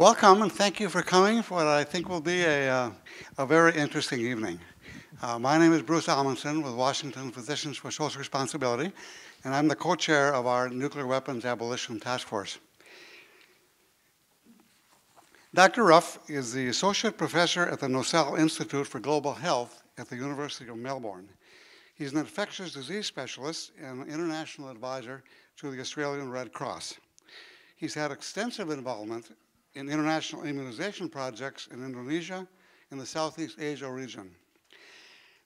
Welcome and thank you for coming for what I think will be a, uh, a very interesting evening. Uh, my name is Bruce Amundsen with Washington Physicians for Social Responsibility, and I'm the co-chair of our Nuclear Weapons Abolition Task Force. Dr. Ruff is the Associate Professor at the Nossal Institute for Global Health at the University of Melbourne. He's an infectious disease specialist and international advisor to the Australian Red Cross. He's had extensive involvement in international immunization projects in Indonesia and the Southeast Asia region.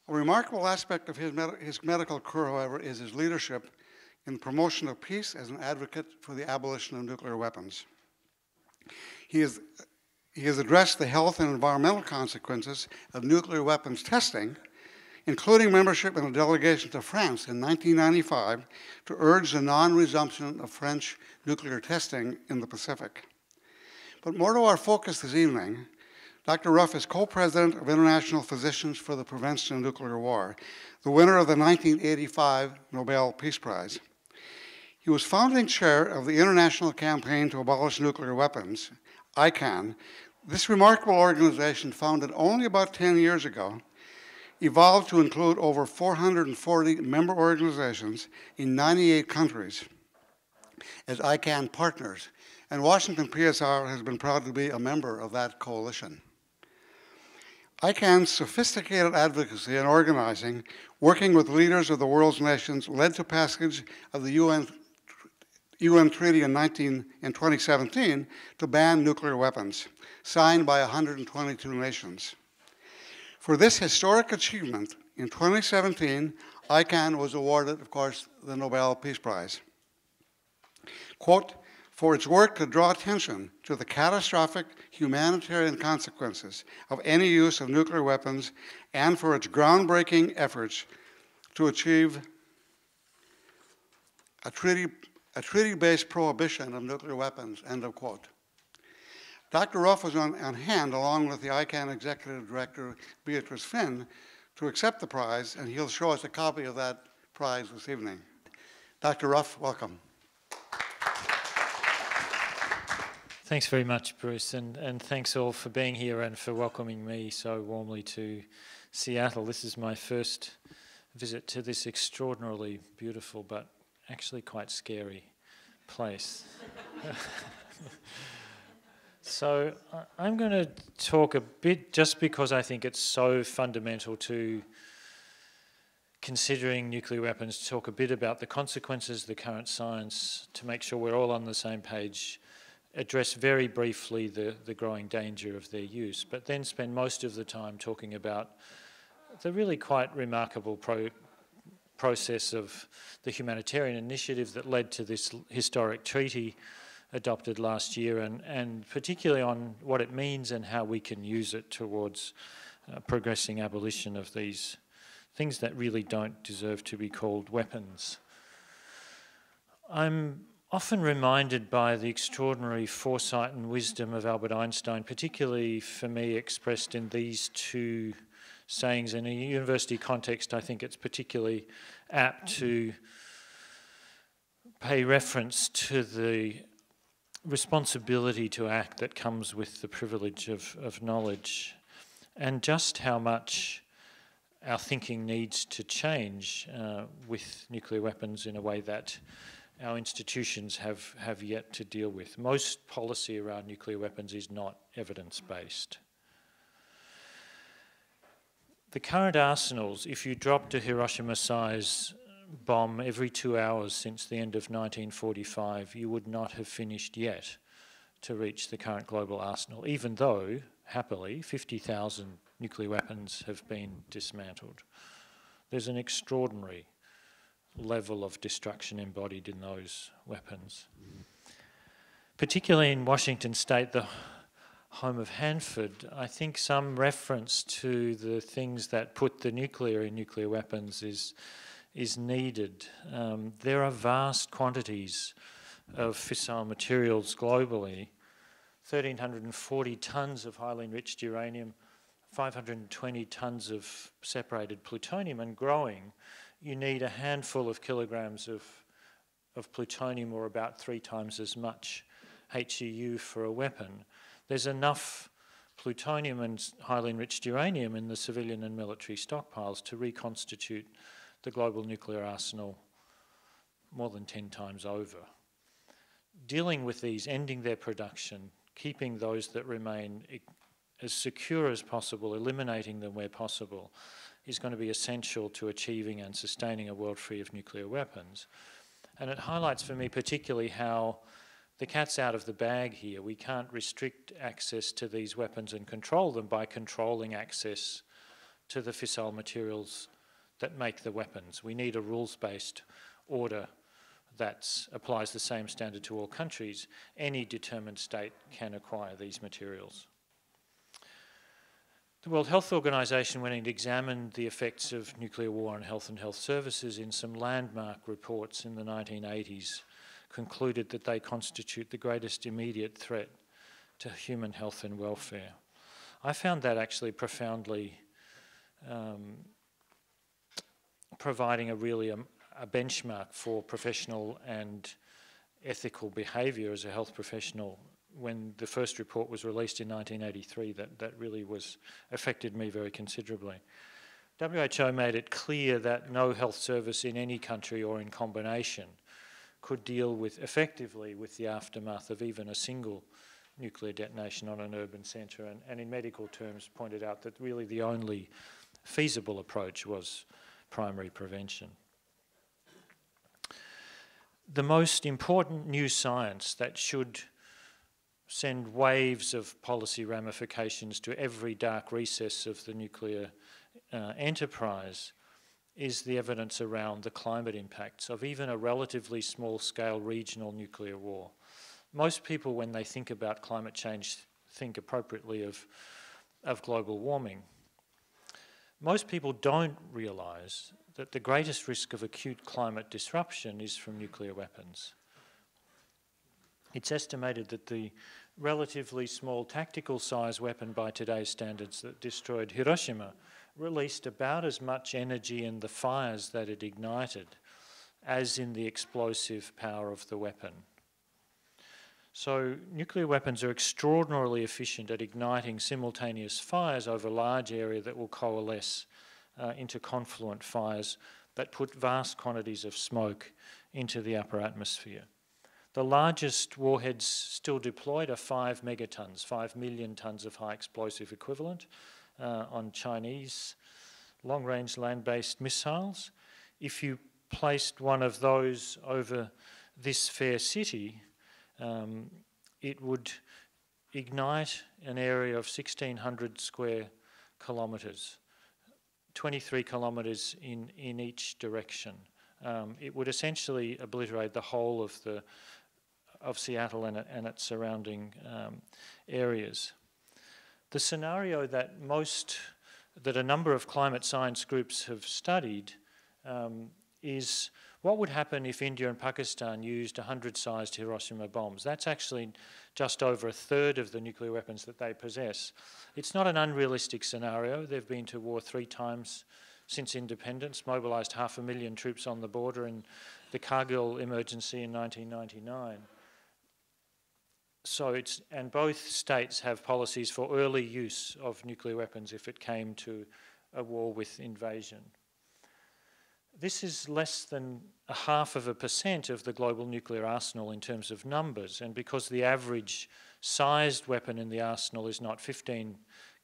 A remarkable aspect of his, med his medical career, however, is his leadership in promotion of peace as an advocate for the abolition of nuclear weapons. He, he has addressed the health and environmental consequences of nuclear weapons testing, including membership in a delegation to France in 1995 to urge the non-resumption of French nuclear testing in the Pacific. But more to our focus this evening, Dr. Ruff is co-president of International Physicians for the Prevention of Nuclear War, the winner of the 1985 Nobel Peace Prize. He was founding chair of the International Campaign to Abolish Nuclear Weapons, ICAN. This remarkable organization, founded only about 10 years ago, evolved to include over 440 member organizations in 98 countries as ICAN partners and Washington PSR has been proud to be a member of that coalition. ICAN's sophisticated advocacy and organizing, working with leaders of the world's nations, led to passage of the UN, UN Treaty in, 19, in 2017 to ban nuclear weapons, signed by 122 nations. For this historic achievement, in 2017, ICAN was awarded, of course, the Nobel Peace Prize. Quote, for its work to draw attention to the catastrophic humanitarian consequences of any use of nuclear weapons and for its groundbreaking efforts to achieve a treaty a treaty-based prohibition of nuclear weapons, end of quote. Dr. Ruff was on, on, hand along with the ICAN Executive Director, Beatrice Fihn, to accept the prize, and he'll show us a copy of that prize this evening. Dr. Ruff, welcome. Thanks very much, Bruce, and, and thanks all for being here and for welcoming me so warmly to Seattle. This is my first visit to this extraordinarily beautiful but actually quite scary place. so I'm going to talk a bit, just because I think it's so fundamental to considering nuclear weapons, talk a bit about the consequences, the current science, to make sure we're all on the same page address very briefly the, the growing danger of their use, but then spend most of the time talking about the really quite remarkable pro process of the humanitarian initiative that led to this historic treaty adopted last year and, and particularly on what it means and how we can use it towards uh, progressing abolition of these things that really don't deserve to be called weapons. I'm often reminded by the extraordinary foresight and wisdom of Albert Einstein, particularly for me expressed in these two sayings. In a university context, I think it's particularly apt to pay reference to the responsibility to act that comes with the privilege of, of knowledge and just how much our thinking needs to change uh, with nuclear weapons in a way that our institutions have, have yet to deal with. Most policy around nuclear weapons is not evidence-based. The current arsenals, if you dropped a Hiroshima-size bomb every two hours since the end of 1945, you would not have finished yet to reach the current global arsenal, even though, happily, 50,000 nuclear weapons have been dismantled. There's an extraordinary level of destruction embodied in those weapons. Particularly in Washington state, the home of Hanford, I think some reference to the things that put the nuclear in nuclear weapons is, is needed. Um, there are vast quantities of fissile materials globally, 1,340 tonnes of highly enriched uranium, 520 tonnes of separated plutonium and growing you need a handful of kilograms of, of plutonium or about three times as much HEU for a weapon. there's enough plutonium and highly enriched uranium in the civilian and military stockpiles to reconstitute the global nuclear arsenal more than 10 times over. Dealing with these, ending their production, keeping those that remain as secure as possible, eliminating them where possible, is going to be essential to achieving and sustaining a world free of nuclear weapons. And it highlights for me particularly how the cat's out of the bag here. We can't restrict access to these weapons and control them by controlling access to the fissile materials that make the weapons. We need a rules-based order that applies the same standard to all countries. Any determined state can acquire these materials. The World Health Organization went and examined the effects of nuclear war on health and health services in some landmark reports in the 1980s concluded that they constitute the greatest immediate threat to human health and welfare. I found that actually profoundly um, providing a really a, um, a benchmark for professional and ethical behaviour as a health professional when the first report was released in 1983 that, that really was affected me very considerably. WHO made it clear that no health service in any country or in combination could deal with effectively with the aftermath of even a single nuclear detonation on an urban centre and, and in medical terms pointed out that really the only feasible approach was primary prevention. The most important new science that should send waves of policy ramifications to every dark recess of the nuclear uh, enterprise is the evidence around the climate impacts of even a relatively small scale regional nuclear war. Most people, when they think about climate change, think appropriately of, of global warming. Most people don't realise that the greatest risk of acute climate disruption is from nuclear weapons. It's estimated that the relatively small tactical size weapon by today's standards that destroyed Hiroshima released about as much energy in the fires that it ignited as in the explosive power of the weapon. So nuclear weapons are extraordinarily efficient at igniting simultaneous fires over a large area that will coalesce uh, into confluent fires that put vast quantities of smoke into the upper atmosphere. The largest warheads still deployed are 5 megatons, 5 million tons of high explosive equivalent, uh, on Chinese long-range land-based missiles. If you placed one of those over this fair city, um, it would ignite an area of 1,600 square kilometres, 23 kilometres in, in each direction. Um, it would essentially obliterate the whole of the of Seattle and, and its surrounding um, areas. The scenario that most, that a number of climate science groups have studied um, is what would happen if India and Pakistan used 100-sized Hiroshima bombs? That's actually just over a third of the nuclear weapons that they possess. It's not an unrealistic scenario. They've been to war three times since independence, mobilised half a million troops on the border in the Kargil emergency in 1999 so it's, and both states have policies for early use of nuclear weapons if it came to a war with invasion. This is less than a half of a percent of the global nuclear arsenal in terms of numbers, and because the average sized weapon in the arsenal is not 15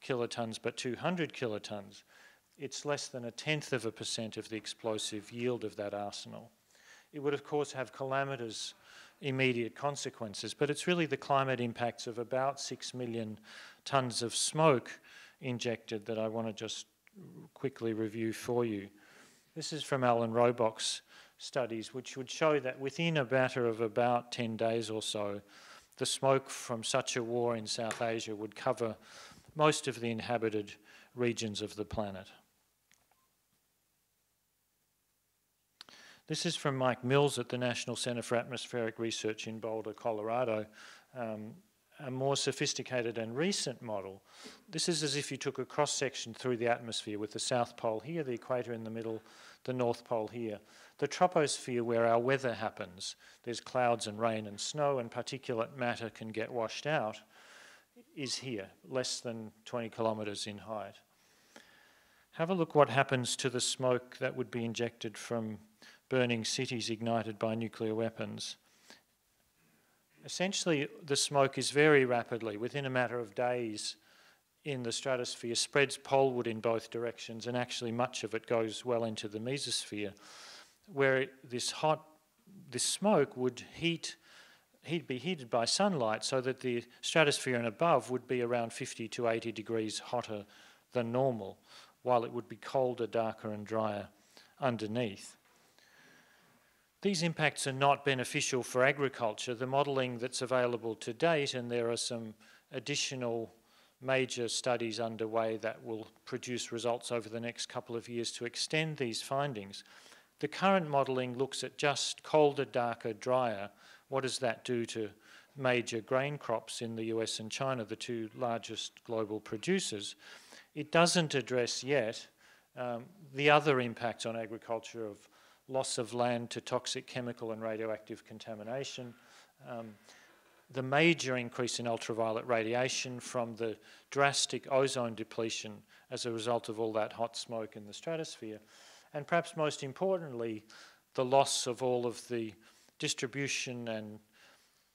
kilotons but 200 kilotons, it's less than a tenth of a percent of the explosive yield of that arsenal. It would, of course, have calamitous immediate consequences, but it's really the climate impacts of about 6 million tonnes of smoke injected that I want to just quickly review for you. This is from Alan Robock's studies, which would show that within a matter of about 10 days or so, the smoke from such a war in South Asia would cover most of the inhabited regions of the planet. This is from Mike Mills at the National Center for Atmospheric Research in Boulder, Colorado. Um, a more sophisticated and recent model. This is as if you took a cross section through the atmosphere with the South Pole here, the equator in the middle, the North Pole here. The troposphere where our weather happens, there's clouds and rain and snow and particulate matter can get washed out. is here, less than 20 kilometres in height. Have a look what happens to the smoke that would be injected from burning cities ignited by nuclear weapons. Essentially, the smoke is very rapidly, within a matter of days, in the stratosphere, spreads poleward in both directions, and actually much of it goes well into the mesosphere, where this hot, this smoke would heat he'd be heated by sunlight so that the stratosphere and above would be around 50 to 80 degrees hotter than normal, while it would be colder, darker, and drier underneath. These impacts are not beneficial for agriculture. The modelling that's available to date, and there are some additional major studies underway that will produce results over the next couple of years to extend these findings. The current modelling looks at just colder, darker, drier, what does that do to major grain crops in the US and China, the two largest global producers? It doesn't address yet um, the other impacts on agriculture of loss of land to toxic chemical and radioactive contamination, um, the major increase in ultraviolet radiation from the drastic ozone depletion as a result of all that hot smoke in the stratosphere, and perhaps most importantly, the loss of all of the distribution and,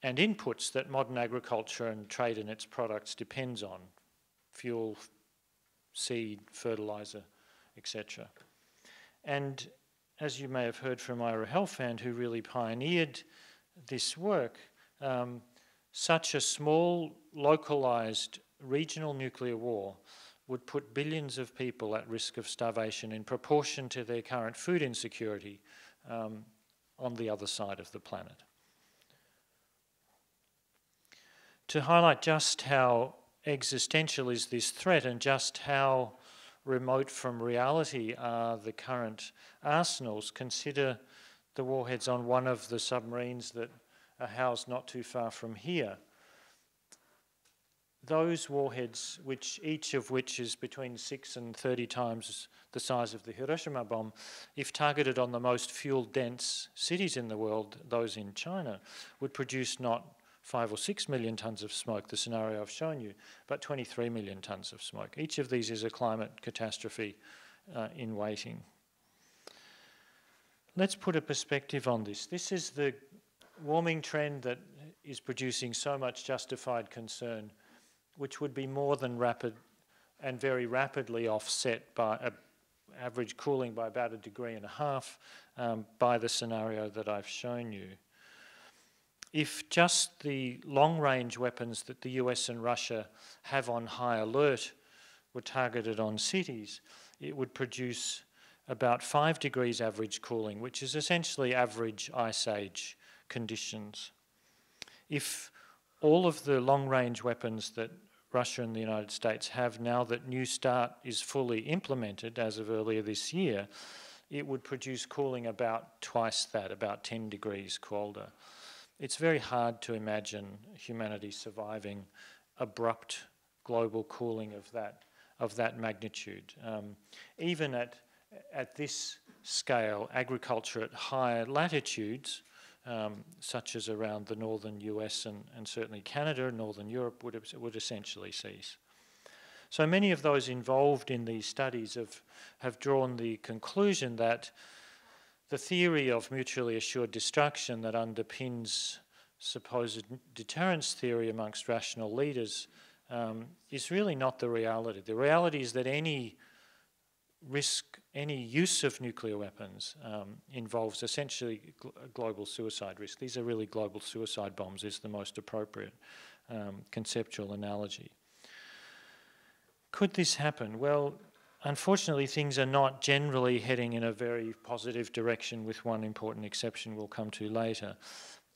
and inputs that modern agriculture and trade in its products depends on fuel, seed, fertilizer, etc. And as you may have heard from Ira Helfand, who really pioneered this work, um, such a small, localized regional nuclear war would put billions of people at risk of starvation in proportion to their current food insecurity. Um, on the other side of the planet. To highlight just how existential is this threat and just how remote from reality are the current arsenals, consider the warheads on one of the submarines that are housed not too far from here. Those warheads, which each of which is between six and 30 times the size of the Hiroshima bomb, if targeted on the most fuel dense cities in the world, those in China, would produce not five or six million tons of smoke, the scenario I've shown you, but 23 million tons of smoke. Each of these is a climate catastrophe uh, in waiting. Let's put a perspective on this. This is the warming trend that is producing so much justified concern which would be more than rapid and very rapidly offset by a average cooling by about a degree and a half um, by the scenario that I've shown you. If just the long range weapons that the US and Russia have on high alert were targeted on cities, it would produce about 5 degrees average cooling, which is essentially average ice age conditions. If all of the long range weapons that Russia and the United States have now that New START is fully implemented as of earlier this year, it would produce cooling about twice that, about 10 degrees colder. It's very hard to imagine humanity surviving abrupt global cooling of that, of that magnitude. Um, even at, at this scale, agriculture at higher latitudes um, such as around the northern US and, and certainly Canada and northern Europe, would, would essentially cease. So many of those involved in these studies have, have drawn the conclusion that the theory of mutually assured destruction that underpins supposed deterrence theory amongst rational leaders um, is really not the reality. The reality is that any risk any use of nuclear weapons um, involves essentially gl global suicide risk. These are really global suicide bombs is the most appropriate um, conceptual analogy. Could this happen? Well, unfortunately things are not generally heading in a very positive direction with one important exception we'll come to later.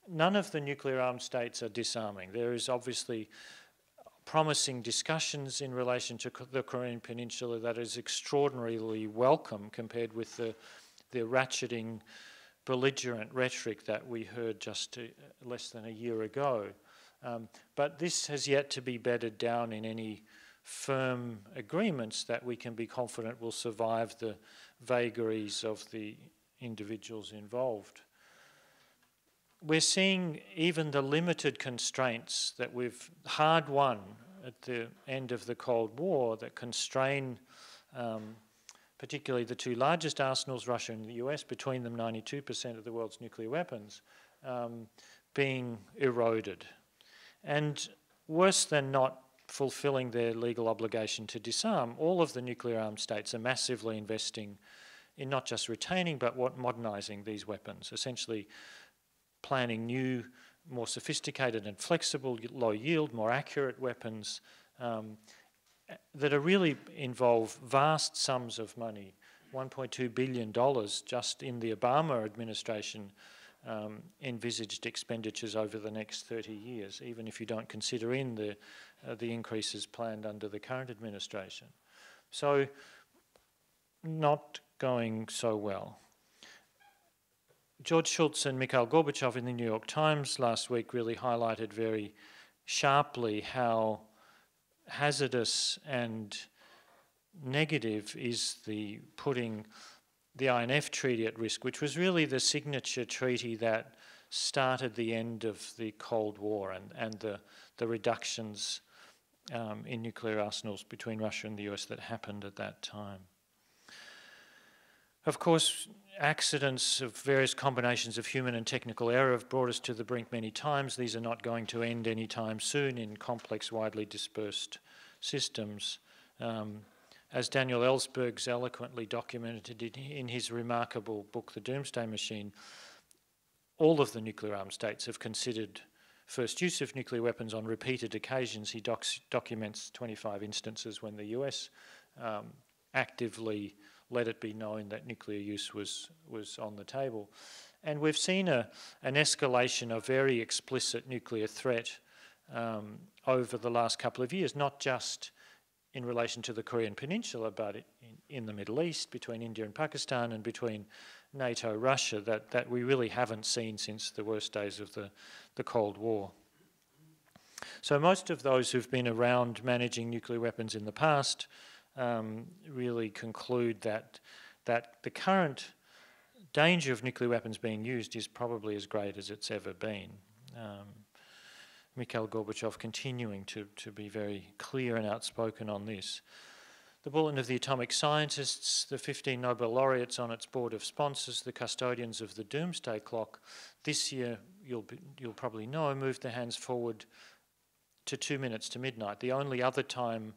None of the nuclear armed states are disarming. There is obviously promising discussions in relation to the Korean Peninsula that is extraordinarily welcome compared with the, the ratcheting, belligerent rhetoric that we heard just to, uh, less than a year ago. Um, but this has yet to be bedded down in any firm agreements that we can be confident will survive the vagaries of the individuals involved we're seeing even the limited constraints that we've hard won at the end of the Cold War that constrain um, particularly the two largest arsenals, Russia and the US, between them 92% of the world's nuclear weapons, um, being eroded. And worse than not fulfilling their legal obligation to disarm, all of the nuclear armed states are massively investing in not just retaining but what modernising these weapons, essentially planning new, more sophisticated and flexible, low yield, more accurate weapons um, that are really involve vast sums of money, 1.2 billion dollars just in the Obama administration um, envisaged expenditures over the next 30 years, even if you don't consider in the uh, the increases planned under the current administration. So, not going so well. George Shultz and Mikhail Gorbachev in the New York Times last week really highlighted very sharply how hazardous and negative is the putting the INF Treaty at risk, which was really the signature treaty that started the end of the Cold War and, and the, the reductions um, in nuclear arsenals between Russia and the US that happened at that time. Of course, accidents of various combinations of human and technical error have brought us to the brink many times. These are not going to end anytime soon in complex, widely dispersed systems. Um, as Daniel Ellsberg's eloquently documented in his remarkable book, The Doomsday Machine, all of the nuclear armed states have considered first use of nuclear weapons on repeated occasions. He documents 25 instances when the US um, actively let it be known that nuclear use was, was on the table. And we've seen a, an escalation of very explicit nuclear threat um, over the last couple of years, not just in relation to the Korean Peninsula, but in, in, the Middle East, between India and Pakistan, and between NATO, Russia, that, that we really haven't seen since the worst days of the, the Cold War. So most of those who've been around managing nuclear weapons in the past um, really conclude that, that the current danger of nuclear weapons being used is probably as great as it's ever been. Um, Mikhail Gorbachev continuing to, to be very clear and outspoken on this. The Bulletin of the Atomic Scientists, the 15 Nobel laureates on its board of sponsors, the custodians of the doomsday clock, this year, you'll, be, you'll probably know, moved their hands forward to two minutes to midnight. The only other time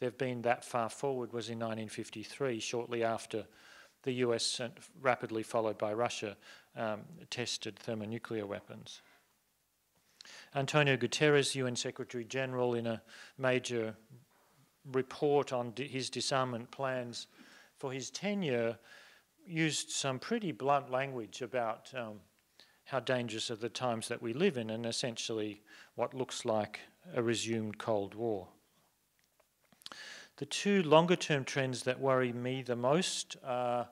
they've been that far forward was in 1953, shortly after the US, rapidly followed by Russia, um, tested thermonuclear weapons. Antonio Guterres, UN Secretary General, in a major report on his disarmament plans for his tenure, used some pretty blunt language about um, how dangerous are the times that we live in and essentially what looks like a resumed Cold War. The two longer term trends that worry me the most are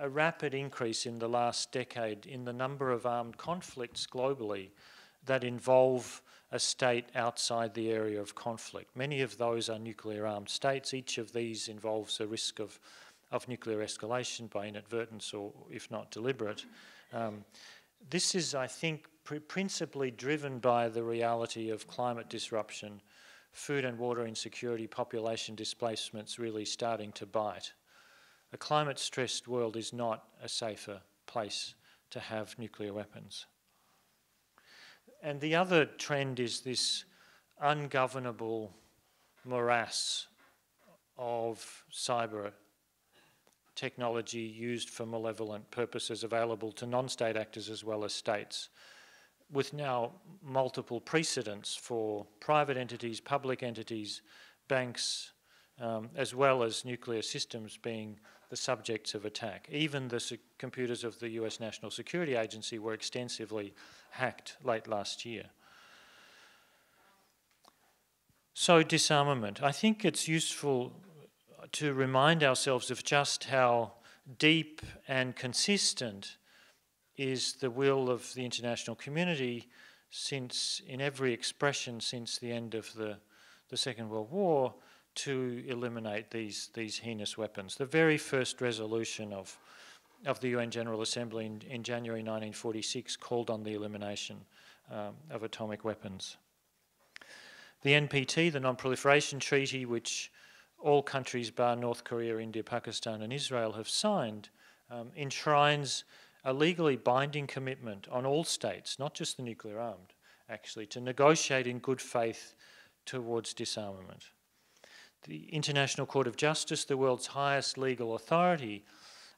a rapid increase in the last decade in the number of armed conflicts globally that involve a state outside the area of conflict. Many of those are nuclear armed states. Each of these involves a risk of, of nuclear escalation by inadvertence or, if not, deliberate. Um, this is, I think, pr principally driven by the reality of climate disruption food and water insecurity, population displacements really starting to bite. A climate stressed world is not a safer place to have nuclear weapons. And the other trend is this ungovernable morass of cyber technology used for malevolent purposes available to non state actors as well as states with now multiple precedents for private entities, public entities, banks, um, as well as nuclear systems being the subjects of attack. Even the computers of the US National Security Agency were extensively hacked late last year. So, disarmament. I think it's useful to remind ourselves of just how deep and consistent is the will of the international community since, in every expression since the end of the, the Second World War, to eliminate these, these heinous weapons. The very first resolution of, of the UN General Assembly in, in January 1946 called on the elimination um, of atomic weapons. The NPT, the Non Proliferation Treaty, which all countries bar North Korea, India, Pakistan, and Israel have signed, um, enshrines a legally binding commitment on all states, not just the nuclear armed, actually, to negotiate in good faith towards disarmament. The International Court of Justice, the world's highest legal authority,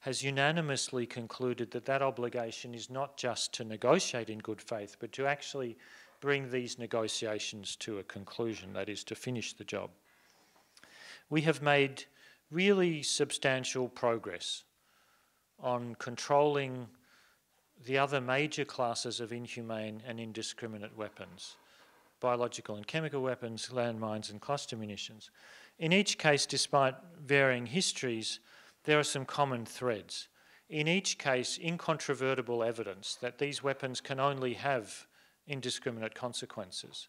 has unanimously concluded that that obligation is not just to negotiate in good faith, but to actually bring these negotiations to a conclusion, that is, to finish the job. We have made really substantial progress on controlling the other major classes of inhumane and indiscriminate weapons biological and chemical weapons, landmines, and cluster munitions. In each case, despite varying histories, there are some common threads. In each case, incontrovertible evidence that these weapons can only have indiscriminate consequences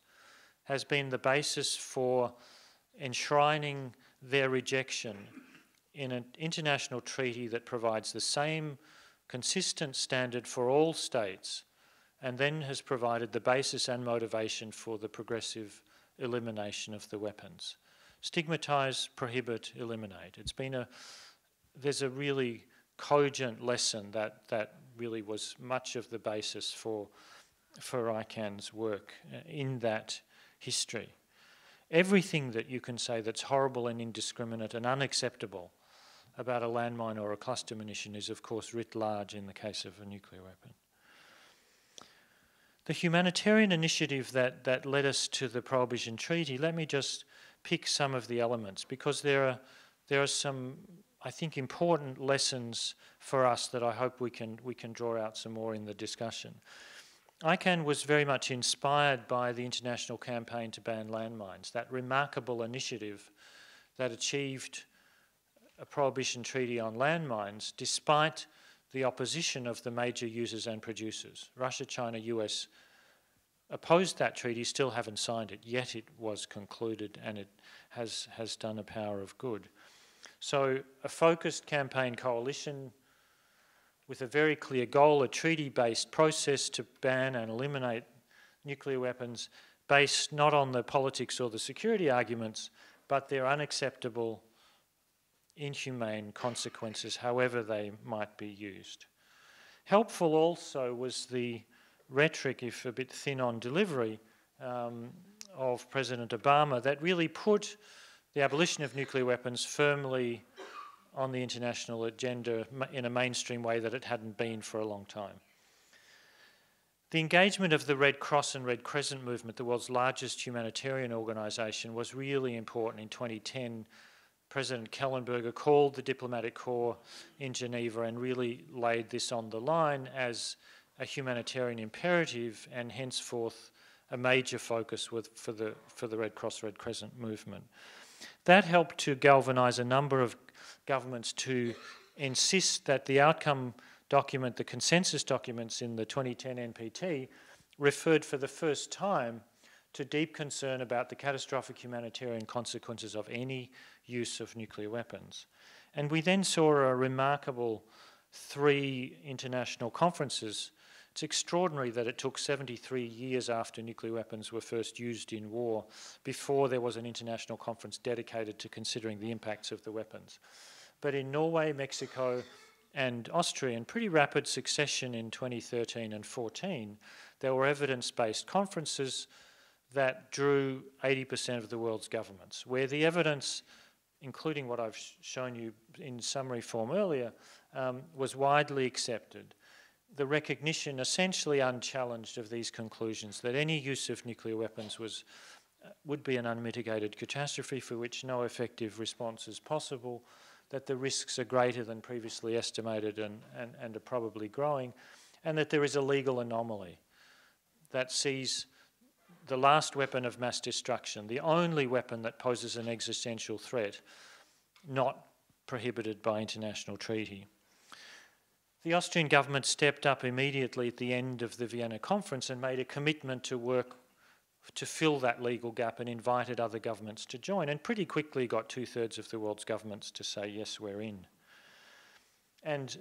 has been the basis for enshrining their rejection in an international treaty that provides the same consistent standard for all states and then has provided the basis and motivation for the progressive elimination of the weapons. Stigmatize, prohibit, eliminate. It's been a, there's a really cogent lesson that, that really was much of the basis for, for ICAN's work uh, in that history. Everything that you can say that's horrible and indiscriminate and unacceptable about a landmine or a cluster munition is, of course, writ large in the case of a nuclear weapon. The humanitarian initiative that, that led us to the Prohibition Treaty, let me just pick some of the elements because there are, there are some, I think, important lessons for us that I hope we can, we can draw out some more in the discussion. ICAN was very much inspired by the international campaign to ban landmines, that remarkable initiative that achieved a prohibition treaty on landmines despite the opposition of the major users and producers. Russia, China, US opposed that treaty, still haven't signed it, yet it was concluded and it has, has done a power of good. So, a focused campaign coalition with a very clear goal, a treaty based process to ban and eliminate nuclear weapons based not on the politics or the security arguments, but their unacceptable inhumane consequences, however they might be used. Helpful also was the rhetoric, if a bit thin on delivery, um, of President Obama that really put the abolition of nuclear weapons firmly on the international agenda in a mainstream way that it hadn't been for a long time. The engagement of the Red Cross and Red Crescent movement, the world's largest humanitarian organisation, was really important in 2010 President Kellenberger called the diplomatic corps in Geneva and really laid this on the line as a humanitarian imperative and henceforth a major focus with, for, the, for the Red Cross Red Crescent movement. That helped to galvanise a number of governments to insist that the outcome document, the consensus documents in the 2010 NPT, referred for the first time to deep concern about the catastrophic humanitarian consequences of any use of nuclear weapons. And we then saw a remarkable three international conferences. It's extraordinary that it took 73 years after nuclear weapons were first used in war before there was an international conference dedicated to considering the impacts of the weapons. But in Norway, Mexico, and Austria, in pretty rapid succession in 2013 and 14, there were evidence based conferences that drew 80% of the world's governments, where the evidence, including what I've shown you in summary form earlier, um, was widely accepted. The recognition, essentially unchallenged, of these conclusions that any use of nuclear weapons was, uh, would be an unmitigated catastrophe for which no effective response is possible, that the risks are greater than previously estimated and, and, and are probably growing, and that there is a legal anomaly that sees the last weapon of mass destruction, the only weapon that poses an existential threat, not prohibited by international treaty. The Austrian government stepped up immediately at the end of the Vienna conference and made a commitment to work to fill that legal gap and invited other governments to join, and pretty quickly got two thirds of the world's governments to say, yes, we're in. And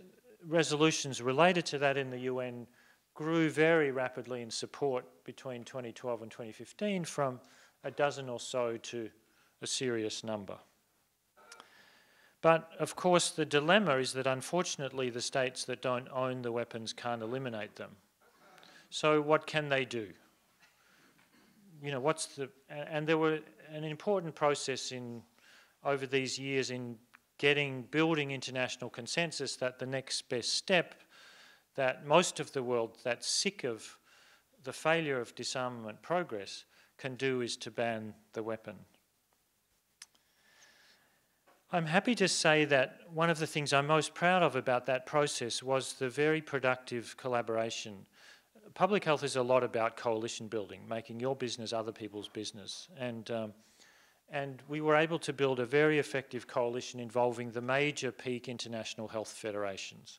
resolutions related to that in the UN grew very rapidly in support between 2012 and 2015 from a dozen or so to a serious number. But of course, the dilemma is that unfortunately, the states that don't own the weapons can't eliminate them. So, what can they do? You know, what's the. And there were an important process in over these years in getting building international consensus that the next best step that most of the world that's sick of the failure of disarmament progress can do is to ban the weapon. I'm happy to say that one of the things I'm most proud of about that process was the very productive collaboration. Public health is a lot about coalition building, making your business other people's business. And, um, and we were able to build a very effective coalition involving the major peak international health federations.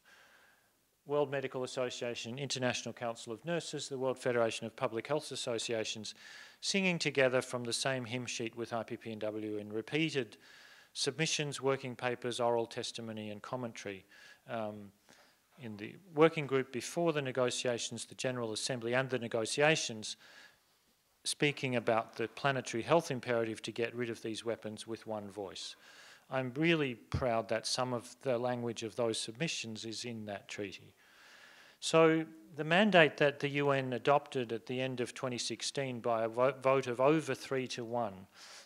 World Medical Association, International Council of Nurses, the World Federation of Public Health Associations, singing together from the same hymn sheet with IPPNW in repeated submissions, working papers, oral testimony, and commentary. Um, in the working group before the negotiations, the General Assembly, and the negotiations, speaking about the planetary health imperative to get rid of these weapons with one voice. I'm really proud that some of the language of those submissions is in that treaty. So the mandate that the UN adopted at the end of 2016 by a vote of over three to one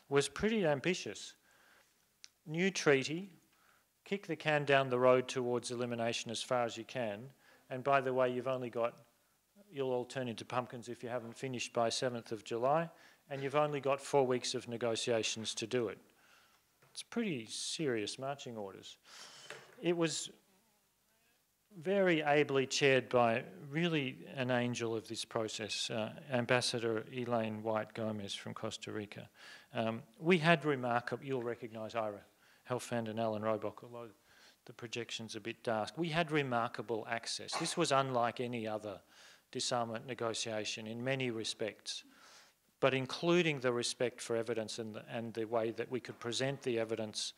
was pretty ambitious new treaty, kick the can down the road towards elimination as far as you can. And by the way, you've only got, you'll all turn into pumpkins if you haven't finished by 7th of July, and you've only got four weeks of negotiations to do it. It's pretty serious marching orders. It was very ably chaired by really an angel of this process, uh, Ambassador Elayne Whyte Gómez from Costa Rica. Um, we had remarkable, you'll recognise Ira Helfand and Alan Robock, although the projection's a bit dark. We had remarkable access. This was unlike any other disarmament negotiation in many respects, but including the respect for evidence and the, and the way that we could present the evidence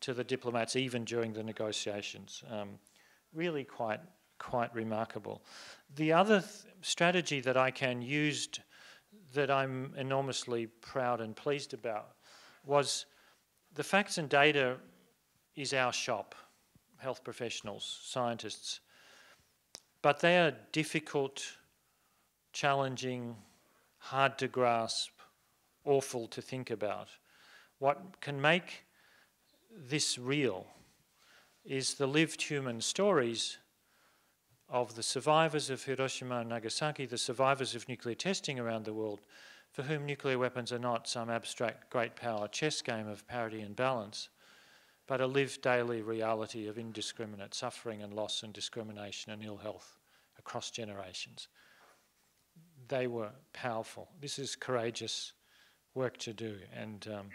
to the diplomats even during the negotiations. Um, really quite, quite remarkable. The other th strategy that ICAN used that I'm enormously proud and pleased about was the facts and data is our shop, health professionals, scientists, but they are difficult, challenging, hard to grasp, awful to think about. What can make this real is the lived human stories of the survivors of Hiroshima and Nagasaki, the survivors of nuclear testing around the world, for whom nuclear weapons are not some abstract great power chess game of parity and balance, but a lived daily reality of indiscriminate suffering and loss and discrimination and ill health across generations. They were powerful. This is courageous work to do, and um,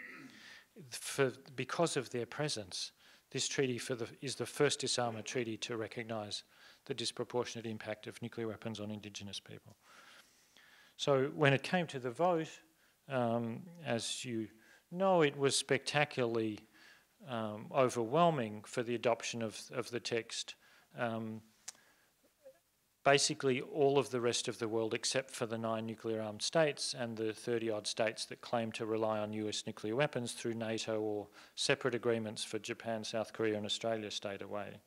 for, because of their presence, this treaty the, is the first disarmament treaty to recognise the disproportionate impact of nuclear weapons on Indigenous people. So when it came to the vote, um, as you know, it was spectacularly um, overwhelming for the adoption of, of the text. Um, basically, all of the rest of the world, except for the nine nuclear armed states and the 30 odd states that claim to rely on US nuclear weapons through NATO or separate agreements for Japan, South Korea, and Australia, stayed away.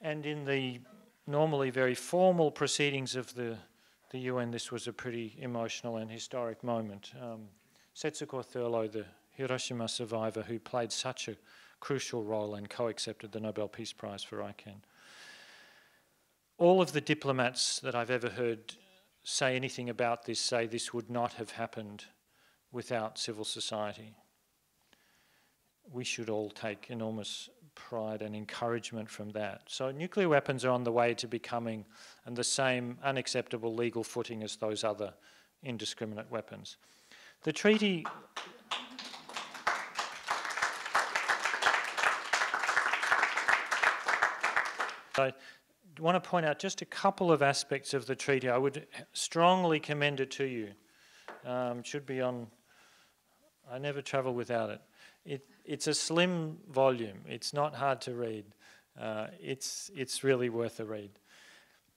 And in the normally very formal proceedings of the the UN, this was a pretty emotional and historic moment. Um, Setsuko Thurlow, the Hiroshima survivor who played such a crucial role and co-accepted the Nobel Peace Prize for ICAN. All of the diplomats that I've ever heard say anything about this say this would not have happened without civil society. We should all take enormous pride and encouragement from that. So nuclear weapons are on the way to becoming on the same unacceptable legal footing as those other indiscriminate weapons. The treaty I want to point out just a couple of aspects of the treaty. I would strongly commend it to you. Um, should be on, I never travel without it. It, it's a slim volume. It's not hard to read. Uh, it's, it's really worth a read.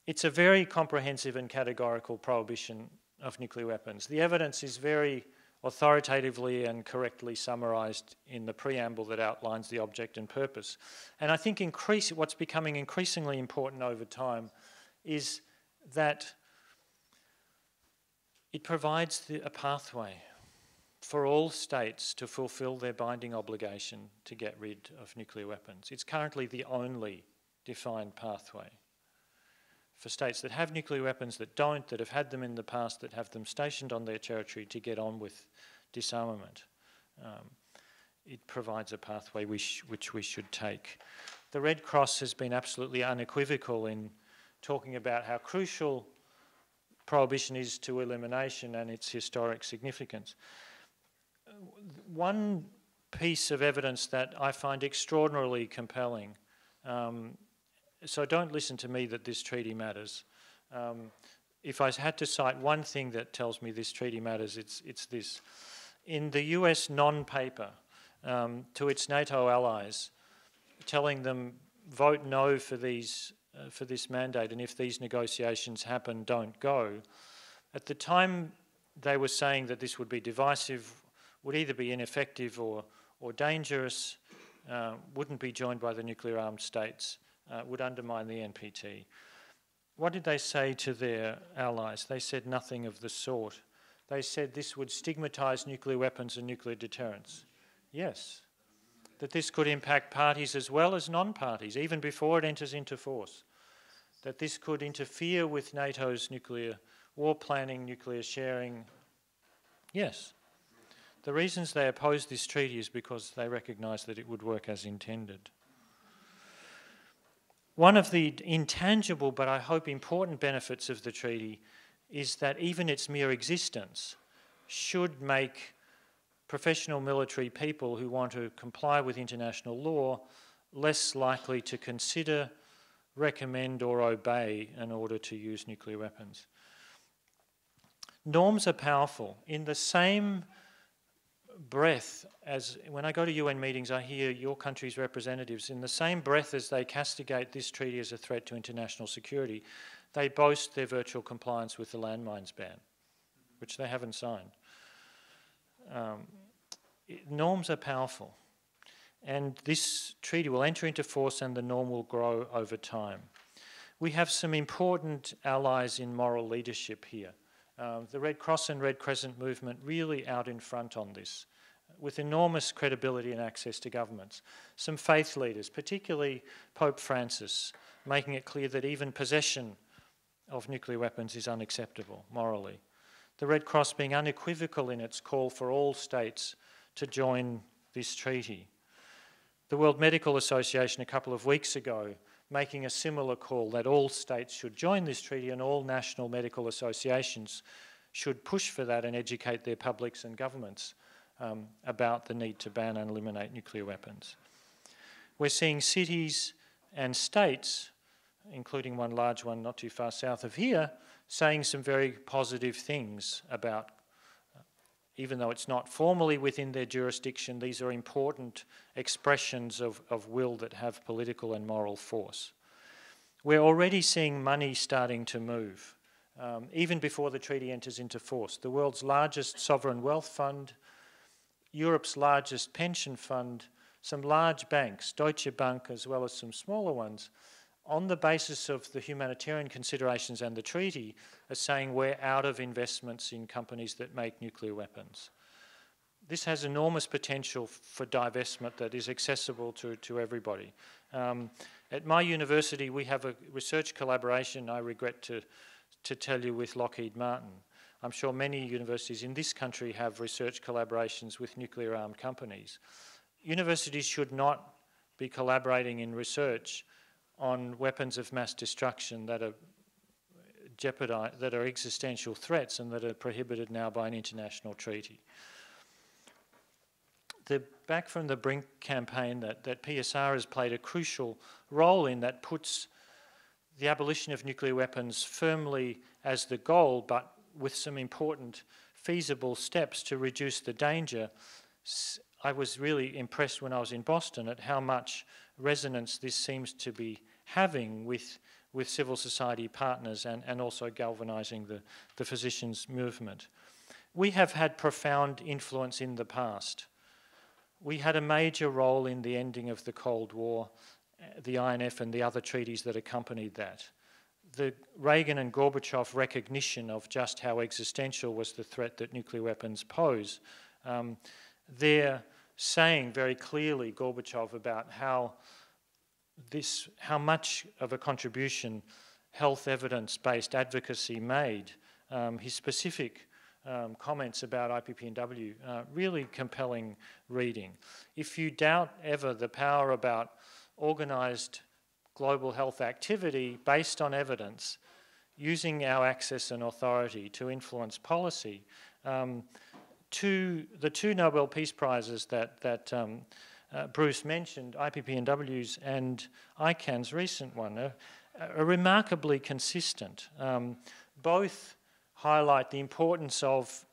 It's a very comprehensive and categorical prohibition of nuclear weapons. The evidence is very authoritatively and correctly summarised in the preamble that outlines the object and purpose. And I think increase, what's becoming increasingly important over time is that it provides the, a pathway for all states to fulfill their binding obligation to get rid of nuclear weapons. It's currently the only defined pathway for states that have nuclear weapons, that don't, that have had them in the past, that have them stationed on their territory to get on with disarmament. Um, it provides a pathway which, which we should take. The Red Cross has been absolutely unequivocal in talking about how crucial prohibition is to elimination and its historic significance. One piece of evidence that I find extraordinarily compelling um, so don't listen to me that this treaty matters. Um, if I had to cite one thing that tells me this treaty matters, it's, it's this. In the US non paper um, to its NATO allies, telling them vote no for, these, uh, for this mandate, and if these negotiations happen, don't go. At the time, they were saying that this would be divisive, would either be ineffective or, or dangerous, uh, wouldn't be joined by the nuclear armed states uh, would undermine the NPT. What did they say to their allies? They said nothing of the sort. They said this would stigmatise nuclear weapons and nuclear deterrence. Yes. That this could impact parties as well as non parties, even before it enters into force. That this could interfere with NATO's nuclear war planning, nuclear sharing. Yes. The reasons they opposed this treaty is because they recognised that it would work as intended. One of the intangible but I hope important benefits of the treaty is that even its mere existence should make professional military people who want to comply with international law less likely to consider, recommend, or obey an order to use nuclear weapons. Norms are powerful. In the same breath as when I go to UN meetings, I hear your country's representatives, in the same breath as they castigate this treaty as a threat to international security, they boast their virtual compliance with the landmines ban, which they haven't signed. Um, it, norms are powerful, and this treaty will enter into force and the norm will grow over time. We have some important allies in moral leadership here. Um, the Red Cross and Red Crescent movement really out in front on this, with enormous credibility and access to governments. Some faith leaders, particularly Pope Francis, making it clear that even possession of nuclear weapons is unacceptable morally. The Red Cross being unequivocal in its call for all states to join this treaty. The World Medical Association a couple of weeks ago making a similar call that all states should join this treaty and all national medical associations should push for that and educate their publics and governments um, about the need to ban and eliminate nuclear weapons. We're seeing cities and states, including one large one not too far south of here, saying some very positive things about even though it's not formally within their jurisdiction, these are important expressions of, of will that have political and moral force. We're already seeing money starting to move, um, even before the treaty enters into force. The world's largest sovereign wealth fund, Europe's largest pension fund, some large banks, Deutsche Bank as well as some smaller ones, on the basis of the humanitarian considerations and the treaty, are saying we're out of investments in companies that make nuclear weapons. This has enormous potential for divestment that is accessible to, to everybody. Um, at my university, we have a research collaboration, I regret to, to tell you, with Lockheed Martin. I'm sure many universities in this country have research collaborations with nuclear armed companies. Universities should not be collaborating in research on weapons of mass destruction that are jeopardize, that are existential threats and that are prohibited now by an international treaty. The back from the brink campaign that, that PSR has played a crucial role in that puts the abolition of nuclear weapons firmly as the goal, but with some important feasible steps to reduce the danger. I was really impressed when I was in Boston at how much resonance this seems to be having with, with civil society partners and, and also galvanising the, the physicians' movement. We have had profound influence in the past. We had a major role in the ending of the Cold War, uh, the INF and the other treaties that accompanied that. The Reagan and Gorbachev recognition of just how existential was the threat that nuclear weapons pose. Um, they're saying very clearly, Gorbachev, about how this, how much of a contribution health evidence-based advocacy made. Um, his specific um, comments about IPPNW, uh, really compelling reading. If you doubt ever the power about organised global health activity based on evidence, using our access and authority to influence policy, um, two, the two Nobel Peace Prizes that, that um, uh, Bruce mentioned, IPPNW's and ICAN's recent one, are, are remarkably consistent. Um, both highlight the importance of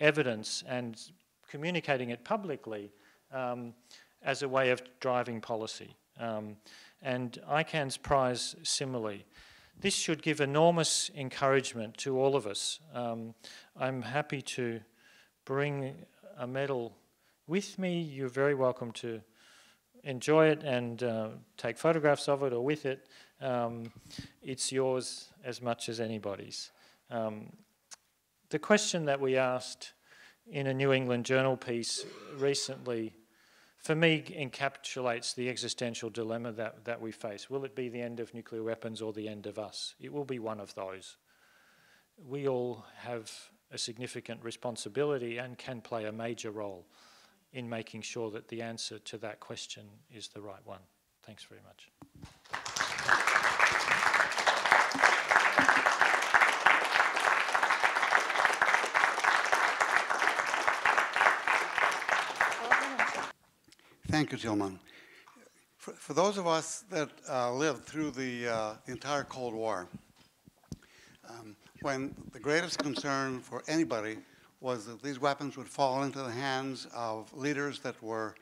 evidence and communicating it publicly um, as a way of driving policy. Um, and ICAN's prize similarly. This should give enormous encouragement to all of us. Um, I'm happy to bring a medal with me, you're very welcome to enjoy it and uh, take photographs of it or with it. Um, it's yours as much as anybody's. Um, the question that we asked in a New England Journal piece recently, for me, encapsulates the existential dilemma that, that we face. Will it be the end of nuclear weapons or the end of us? It will be one of those. We all have a significant responsibility and can play a major role in making sure that the answer to that question is the right one. Thanks very much. Thank you, Tilman. For, for, those of us that uh, lived through the, uh, the, entire Cold War, um, when the greatest concern for anybody was that these weapons would fall into the hands of leaders that were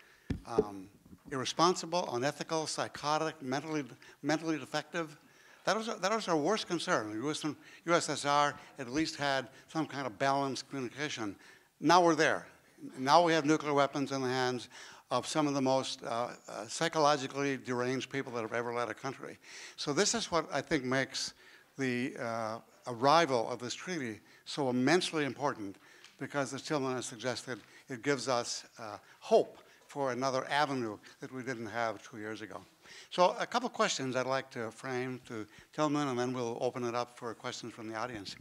um, irresponsible, unethical, psychotic, mentally, mentally defective. That was, that was our worst concern. The US, USSR at least had some kind of balanced communication. Now we're there. Now we have nuclear weapons in the hands of some of the most uh, uh, psychologically deranged people that have ever led a country. So this is what I think makes the uh, arrival of this treaty so immensely important because as Tilman has suggested, it gives us uh, hope for another avenue that we didn't have two years ago. So a couple questions I'd like to frame to Tilman, and then we'll open it up for questions from the audience.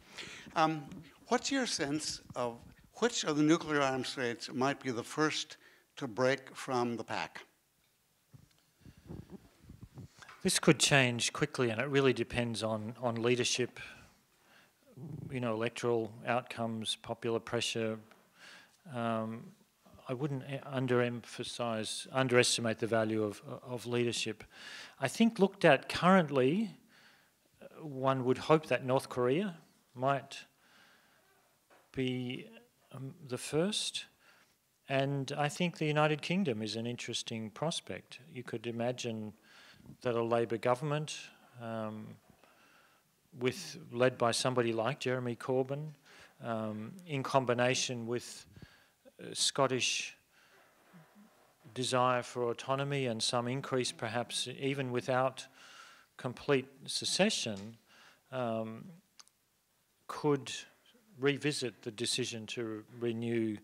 Um, what's your sense of which of the nuclear armed states might be the first to break from the pack? This could change quickly, and it really depends on, on leadership you know, electoral outcomes, popular pressure. Um, I wouldn't underemphasize, underestimate the value of, of leadership. I think looked at currently, one would hope that North Korea might be um, the first. And I think the United Kingdom is an interesting prospect. You could imagine that a Labour government, um, with led by somebody like Jeremy Corbyn, um, in combination with uh, Scottish desire for autonomy and some increase, perhaps even without complete secession, um, could revisit the decision to renew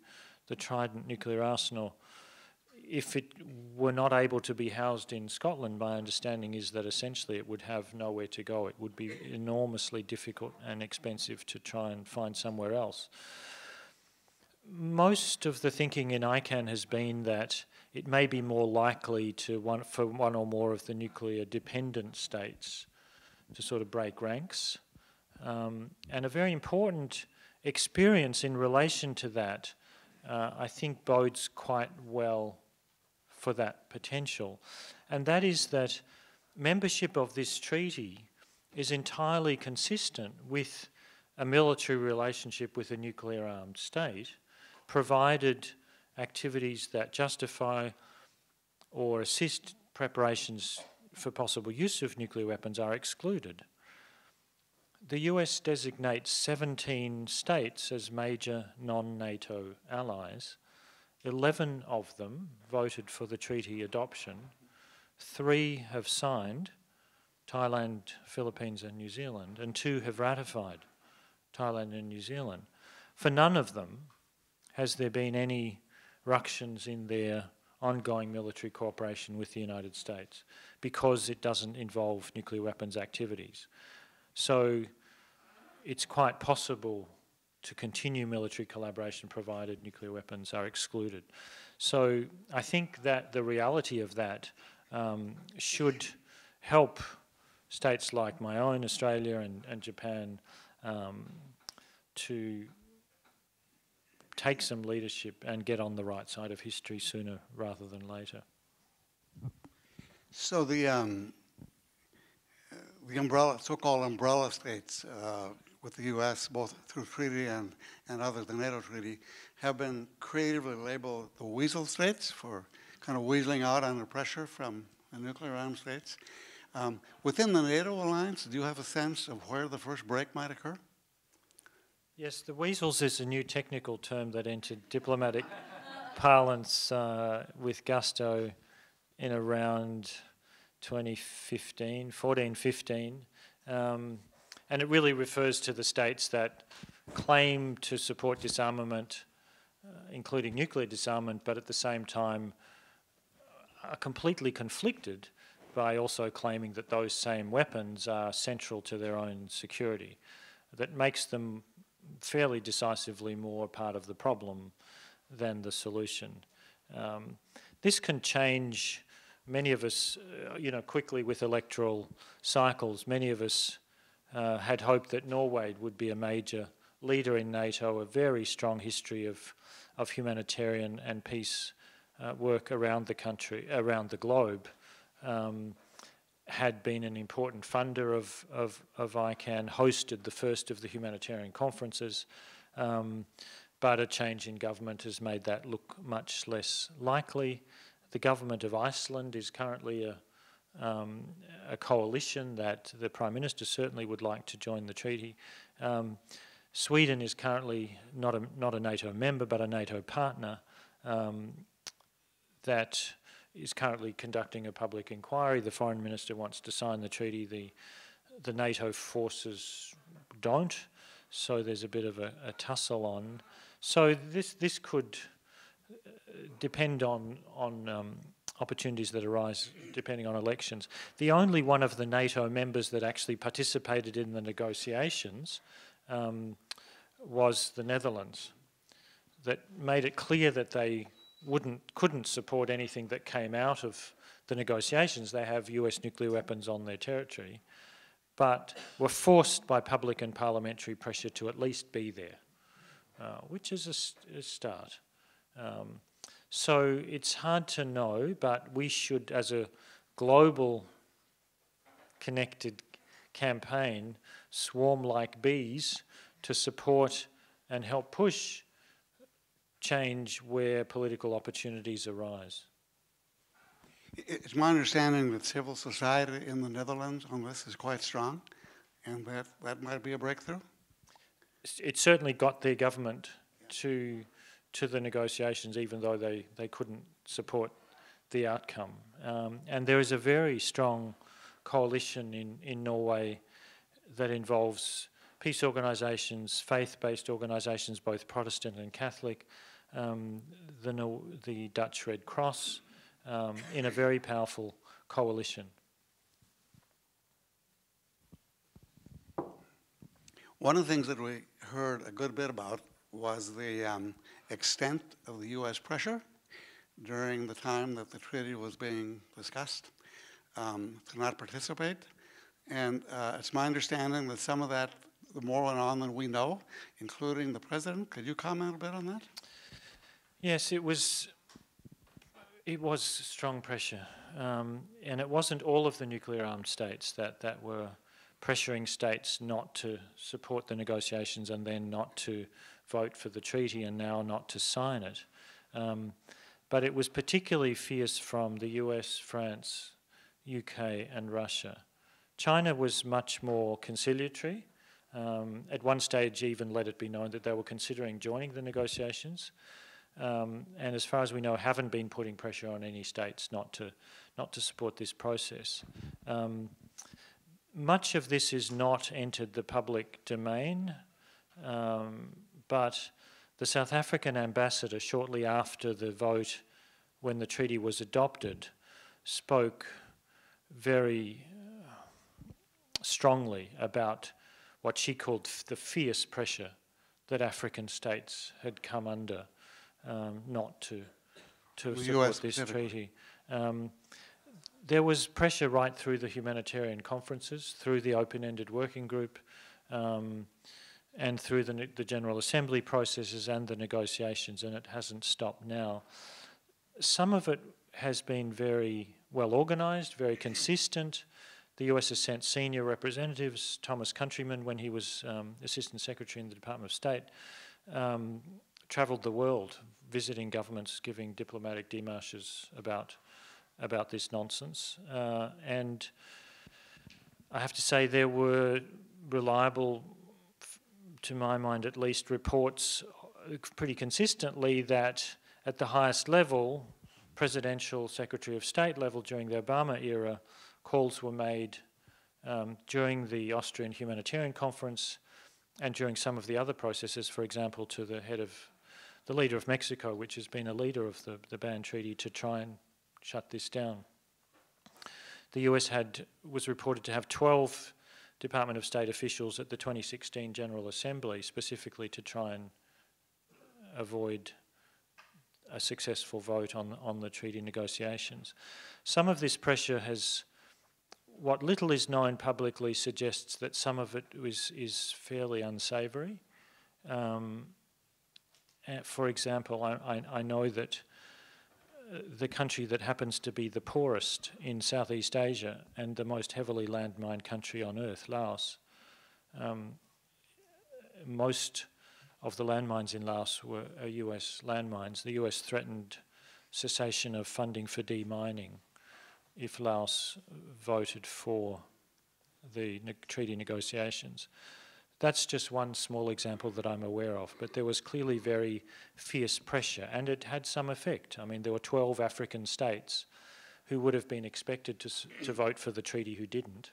the Trident nuclear arsenal if it were not able to be housed in Scotland, my understanding is that essentially it would have nowhere to go. It would be enormously difficult and expensive to try and find somewhere else. Most of the thinking in ICAN has been that it may be more likely to one, for one or more of the nuclear dependent states to sort of break ranks. Um, and a very important experience in relation to that, uh, I think bodes quite well for that potential. And that is that membership of this treaty is entirely consistent with a military relationship with a nuclear armed state, provided activities that justify or assist preparations for possible use of nuclear weapons are excluded. The US designates 17 states as major non NATO allies. 11 of them voted for the treaty adoption. Three have signed Thailand, Philippines, and New Zealand, and two have ratified Thailand and New Zealand. For none of them has there been any ructions in their ongoing military cooperation with the United States because it doesn't involve nuclear weapons activities. So it's quite possible to continue military collaboration provided nuclear weapons are excluded. So I think that the reality of that um, should help states like my own, Australia and, and Japan, um, to take some leadership and get on the right side of history sooner rather than later. So the um, the umbrella, so-called umbrella states uh, with the U.S., both through treaty and, and others, the NATO treaty, have been creatively labeled the weasel states for kind of weaseling out under pressure from the nuclear armed states. Um, within the NATO alliance, do you have a sense of where the first break might occur? Yes, the weasels is a new technical term that entered diplomatic parlance uh, with gusto in around 2015, 14, 15. Um, and it really refers to the states that claim to support disarmament, uh, including nuclear disarmament, but at the same time are completely conflicted by also claiming that those same weapons are central to their own security. That makes them fairly decisively more part of the problem than the solution. Um, this can change many of us, uh, you know, quickly with electoral cycles. Many of us uh, had hoped that Norway would be a major leader in NATO, a very strong history of, of humanitarian and peace uh, work around the country, around the globe. Um, had been an important funder of, of, of ICAN, hosted the first of the humanitarian conferences, um, but a change in government has made that look much less likely. The government of Iceland is currently a, um, a coalition that the Prime Minister certainly would like to join the treaty. Um, Sweden is currently not a, not a NATO member but a NATO partner um, that is currently conducting a public inquiry. The foreign minister wants to sign the treaty. The, the NATO forces don't, so there's a bit of a, a tussle on. So this this could uh, depend on on um, opportunities that arise depending on elections. The only one of the NATO members that actually participated in the negotiations um, was the Netherlands. That made it clear that they wouldn't, couldn't support anything that came out of the negotiations. They have US nuclear weapons on their territory, but were forced by public and parliamentary pressure to at least be there, uh, which is a, a start. Um, so it's hard to know, but we should, as a global connected campaign, swarm like bees to support and help push change where political opportunities arise. It's my understanding that civil society in the Netherlands on this is quite strong, and that that might be a breakthrough. It certainly got their government to to the negotiations, even though they, they couldn't support the outcome. Um, and there is a very strong coalition in, in Norway that involves peace organisations, faith-based organisations, both Protestant and Catholic, um, the, the Dutch Red Cross, um, in a very powerful coalition. One of the things that we heard a good bit about was the um, extent of the U.S. pressure during the time that the treaty was being discussed um, to not participate. And uh, it's my understanding that some of that, the more went on than we know, including the president. Could you comment a bit on that? Yes, it was. It was strong pressure, um, and it wasn't all of the nuclear-armed states that that were pressuring states not to support the negotiations and then not to vote for the treaty and now not to sign it. Um, but it was particularly fierce from the US, France, UK, and Russia. China was much more conciliatory. Um, at one stage, even let it be known that they were considering joining the negotiations. Um, and as far as we know, haven't been putting pressure on any states not to, not to support this process. Um, much of this is not entered the public domain, um, but the South African ambassador, shortly after the vote when the treaty was adopted, spoke very uh, strongly about what she called the fierce pressure that African states had come under um, not to, to The support this treaty. Um, there was pressure right through the humanitarian conferences, through the open-ended working group, um, and through the, the General Assembly processes and the negotiations, and it hasn't stopped now. Some of it has been very well organised, very consistent. The US has sent senior representatives, Thomas Countryman, when he was um, Assistant Secretary in the Department of State, um, travelled the world visiting governments, giving diplomatic demarches about about this nonsense. Uh, and I have to say there were reliable, to my mind at least, reports pretty consistently that at the highest level, presidential secretary of state level during the Obama era, calls were made um, during the Austrian humanitarian conference and during some of the other processes, for example, to the head of the leader of Mexico, which has been a leader of the, the ban treaty, to try and shut this down. The US had was reported to have 12 Department of State officials at the 2016 General Assembly, specifically to try and avoid a successful vote on, on the treaty negotiations. Some of this pressure has, what little is known publicly suggests that some of it is, is fairly unsavoury. Um, uh, for example, I, I, I know that the country that happens to be the poorest in Southeast Asia and the most heavily landmined country on earth, Laos, um, most of the landmines in Laos were US landmines. The US threatened cessation of funding for demining if Laos voted for the ne- treaty negotiations. That's just one small example that I'm aware of, but there was clearly very fierce pressure, and it had some effect. I mean, there were 12 African states who would have been expected to, to vote for the treaty who didn't.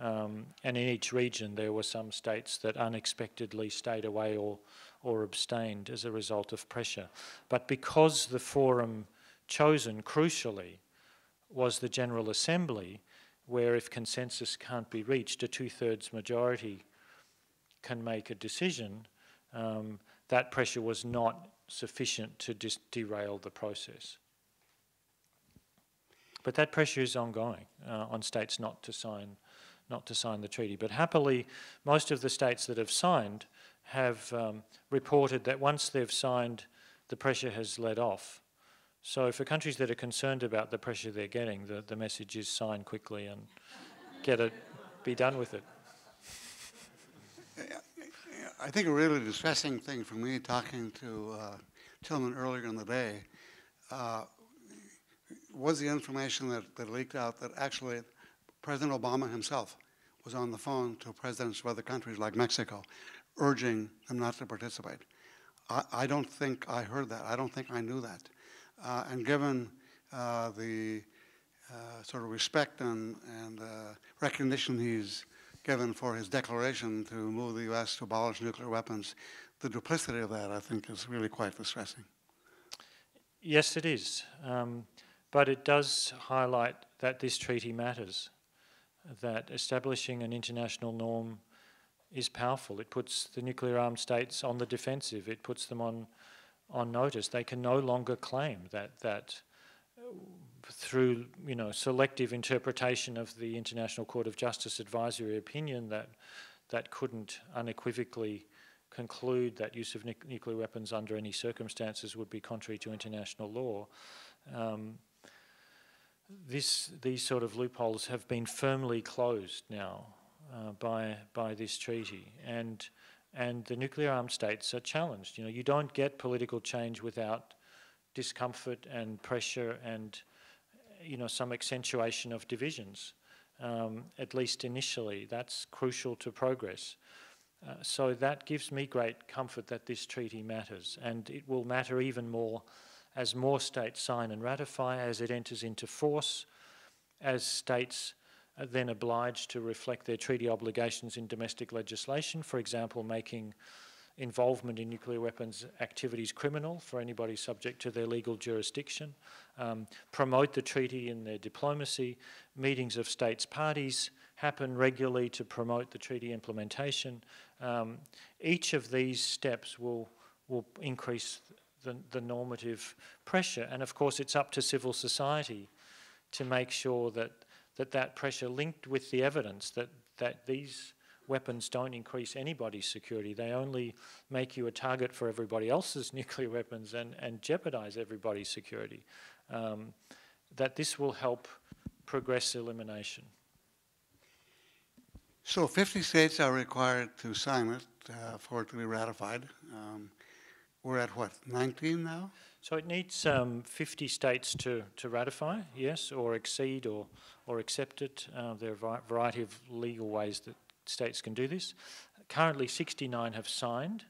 Um, and in each region, there were some states that unexpectedly stayed away or, or abstained as a result of pressure. But because the forum chosen, crucially, was the General Assembly, where if consensus can't be reached, a two thirds majority can make a decision, um, that pressure was not sufficient to dis- derail the process. But that pressure is ongoing uh, on states not to sign, not to sign the treaty. But happily, most of the states that have signed have um, reported that once they've signed, the pressure has let off. So for countries that are concerned about the pressure they're getting, the, the message is sign quickly and get it, be done with it. I think a really distressing thing for me talking to uh, Tilman earlier in the day uh, was the information that, that leaked out that actually President Obama himself was on the phone to presidents of other countries like Mexico, urging them not to participate. I, I don't think I heard that. I don't think I knew that. Uh, and given uh, the uh, sort of respect and, and uh, recognition he's given for his declaration to move the U.S. to abolish nuclear weapons, the duplicity of that, I think, is really quite distressing. Yes, it is. Um, but it does highlight that this treaty matters, that establishing an international norm is powerful. It puts the nuclear armed states on the defensive, it puts them on, on notice. They can no longer claim that, that through you know, selective interpretation of the International Court of Justice advisory opinion that, that couldn't unequivocally conclude that use of nuclear weapons under any circumstances would be contrary to international law. Um, this, these sort of loopholes have been firmly closed now uh, by, by this treaty, and, and the nuclear armed states are challenged. You know, you don't get political change without discomfort and pressure and you know, some accentuation of divisions, um, at least initially. That's crucial to progress. Uh, so that gives me great comfort that this treaty matters, and it will matter even more as more states sign and ratify, as it enters into force, as states are then obliged to reflect their treaty obligations in domestic legislation, for example, making involvement in nuclear weapons activities criminal for anybody subject to their legal jurisdiction, um, promote the treaty in their diplomacy, meetings of states parties happen regularly to promote the treaty implementation. Um, each of these steps will, will increase the, the normative pressure. And of course, it's up to civil society to make sure that that, that pressure linked with the evidence that, that these weapons don't increase anybody's security. They only make you a target for everybody else's nuclear weapons and, and jeopardize everybody's security. Um, that this will help progress elimination. So 50 states are required to sign it uh, for it to be ratified. Um, we're at what, 19 now? So it needs um, 50 states to, to ratify, yes, or exceed or, or accept it. Uh, there are a variety of legal ways that states can do this. Currently, 69 have signed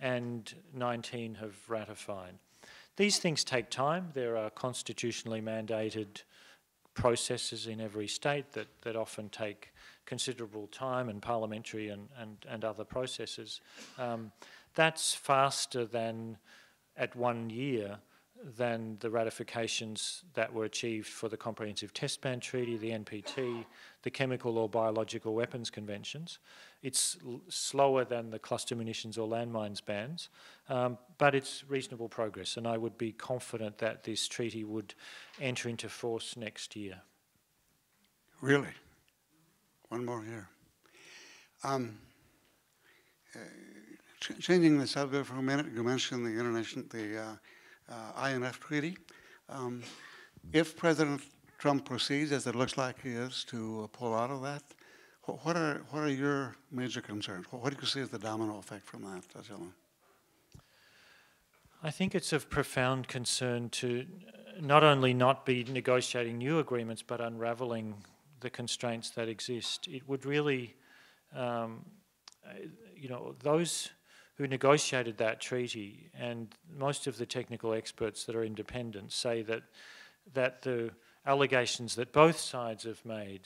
and 19 have ratified. These things take time. There are constitutionally mandated processes in every state that, that often take considerable time and parliamentary and, and, and other processes. Um, that's faster than at one year than the ratifications that were achieved for the Comprehensive Test Ban Treaty, the NPT, the Chemical or Biological Weapons Conventions. It's slower than the cluster munitions or landmines bans, um, but it's reasonable progress, and I would be confident that this treaty would enter into force next year. Really? One more here. Um, uh, changing the subject for a minute, you mentioned the international, the uh, uh, INF treaty. Um, if President Trump proceeds, as it looks like he is, to uh, pull out of that, what are what are your major concerns? What do you see as the domino effect from that, Attila? I think it's of profound concern to not only not be negotiating new agreements, but unraveling the constraints that exist. It would really, um, you know, those who negotiated that treaty, and most of the technical experts that are independent say that that the allegations that both sides have made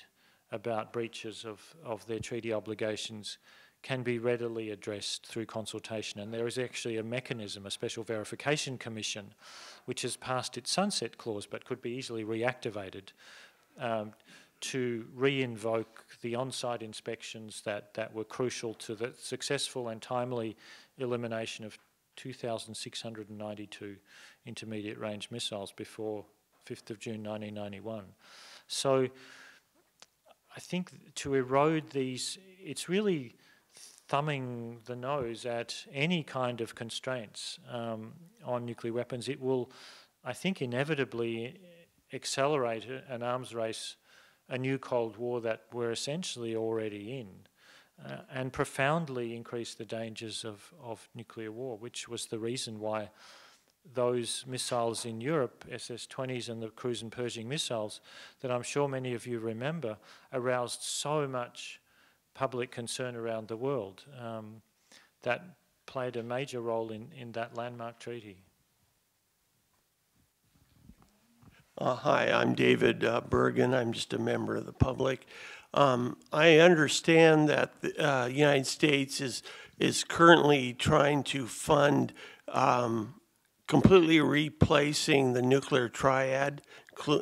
about breaches of, of their treaty obligations can be readily addressed through consultation. And there is actually a mechanism, a special verification commission, which has passed its sunset clause but could be easily reactivated um, to re-invoke the on-site inspections that, that were crucial to the successful and timely elimination of 2,692 intermediate range missiles before 5th of June 1991. So I think to erode these, it's really thumbing the nose at any kind of constraints um, on nuclear weapons. It will, I think, inevitably accelerate an arms race a new Cold War that we're essentially already in, uh, and profoundly increase the dangers of, of nuclear war, which was the reason why those missiles in Europe, SS-20s and the cruise and Pershing missiles, that I'm sure many of you remember, aroused so much public concern around the world um, that played a major role in, in that landmark treaty. Uh, hi, I'm David uh, Bergen. I'm just a member of the public. Um, I understand that the uh, United States is is currently trying to fund um, completely replacing the nuclear triad,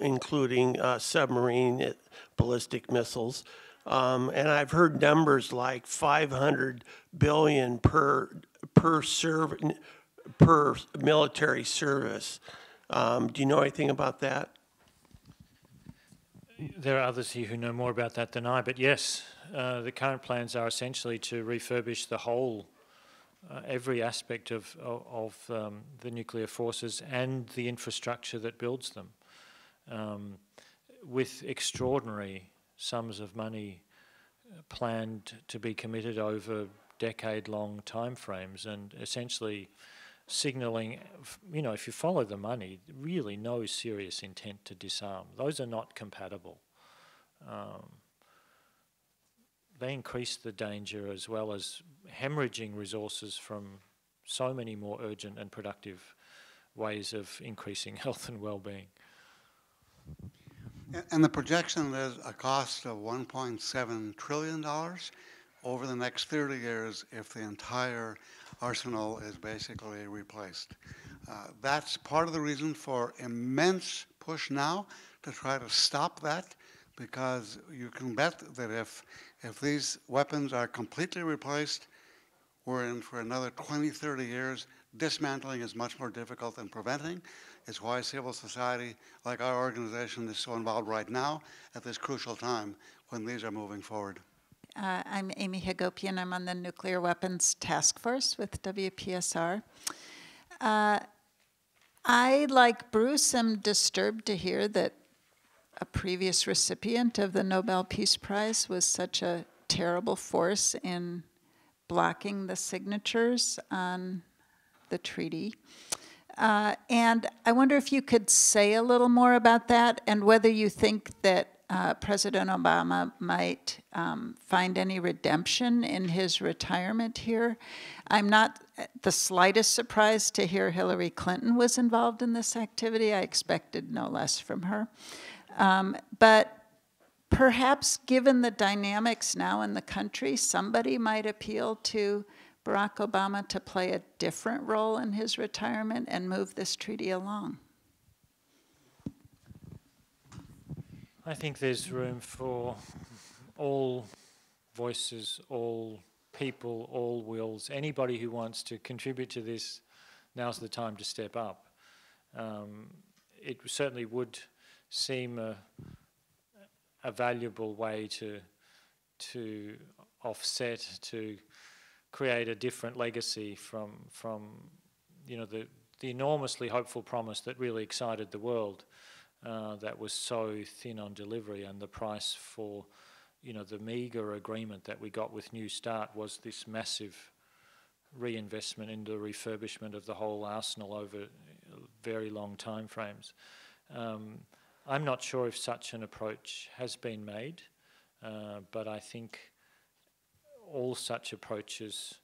including uh, submarine ballistic missiles. Um, and I've heard numbers like 500 billion per per serv per military service. Um, do you know anything about that? There are others here who know more about that than I, but yes, uh, the current plans are essentially to refurbish the whole, uh, every aspect of, of, of um, the nuclear forces and the infrastructure that builds them, um, with extraordinary sums of money uh, planned to be committed over decade-long timeframes, and essentially signaling, you know, if you follow the money, really no serious intent to disarm. Those are not compatible. Um, they increase the danger as well as hemorrhaging resources from so many more urgent and productive ways of increasing health and well-being. And the projection is a cost of $1.7 trillion over the next 30 years if the entire arsenal is basically replaced. Uh, That's part of the reason for immense push now to try to stop that, because you can bet that if, if these weapons are completely replaced, we're in for another 20, 30 years. Dismantling is much more difficult than preventing. It's why civil society, like our organization, is so involved right now at this crucial time when these are moving forward. Uh, I'm Amy Hagopian. I'm on the Nuclear Weapons Task Force with WPSR. Uh, I, like Bruce, am disturbed to hear that a previous recipient of the Nobel Peace Prize was such a terrible force in blocking the signatures on the treaty. Uh, and I wonder if you could say a little more about that and whether you think that uh, President Obama might um, find any redemption in his retirement here. I'm not the slightest surprised to hear Hillary Clinton was involved in this activity. I expected no less from her. Um, but perhaps given the dynamics now in the country, somebody might appeal to Barack Obama to play a different role in his retirement and move this treaty along. I think there's room for all voices, all people, all wills. Anybody who wants to contribute to this, now's the time to step up. Um, it certainly would seem a, a valuable way to to offset to create a different legacy from from you know the the enormously hopeful promise that really excited the world uh, that was so thin on delivery, and the price for, you know, the meagre agreement that we got with New Start was this massive reinvestment into the refurbishment of the whole arsenal over very long time frames. Um, I'm not sure if such an approach has been made, uh, but I think all such approaches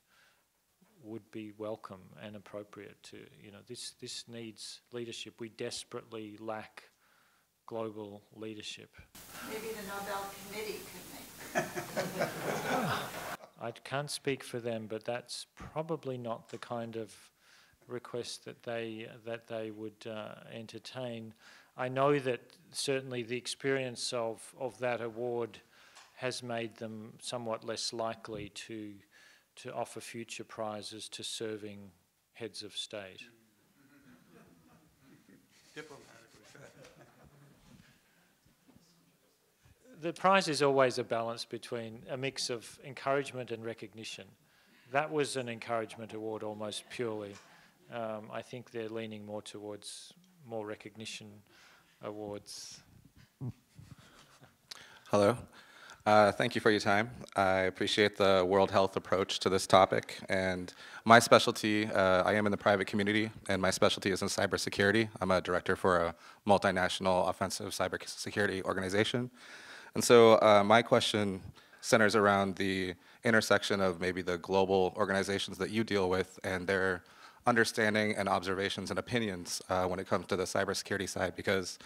would be welcome and appropriate to you know this this needs leadership. We desperately lack global leadership. Maybe the Nobel Committee could make. I can't speak for them but that's probably not the kind of request that they that they would uh, entertain I know that certainly the experience of of that award has made them somewhat less likely to to offer future prizes to serving heads of state. The prize is always a balance between a mix of encouragement and recognition. That was an encouragement award almost purely. Um, I think they're leaning more towards more recognition awards. Hello. Uh, thank you for your time. I appreciate the World Health approach to this topic. And my specialty, uh, I am in the private community, and my specialty is in cybersecurity. I'm a director for a multinational offensive cybersecurity organization. And so uh, my question centers around the intersection of maybe the global organizations that you deal with and their understanding and observations and opinions uh, when it comes to the cybersecurity side, because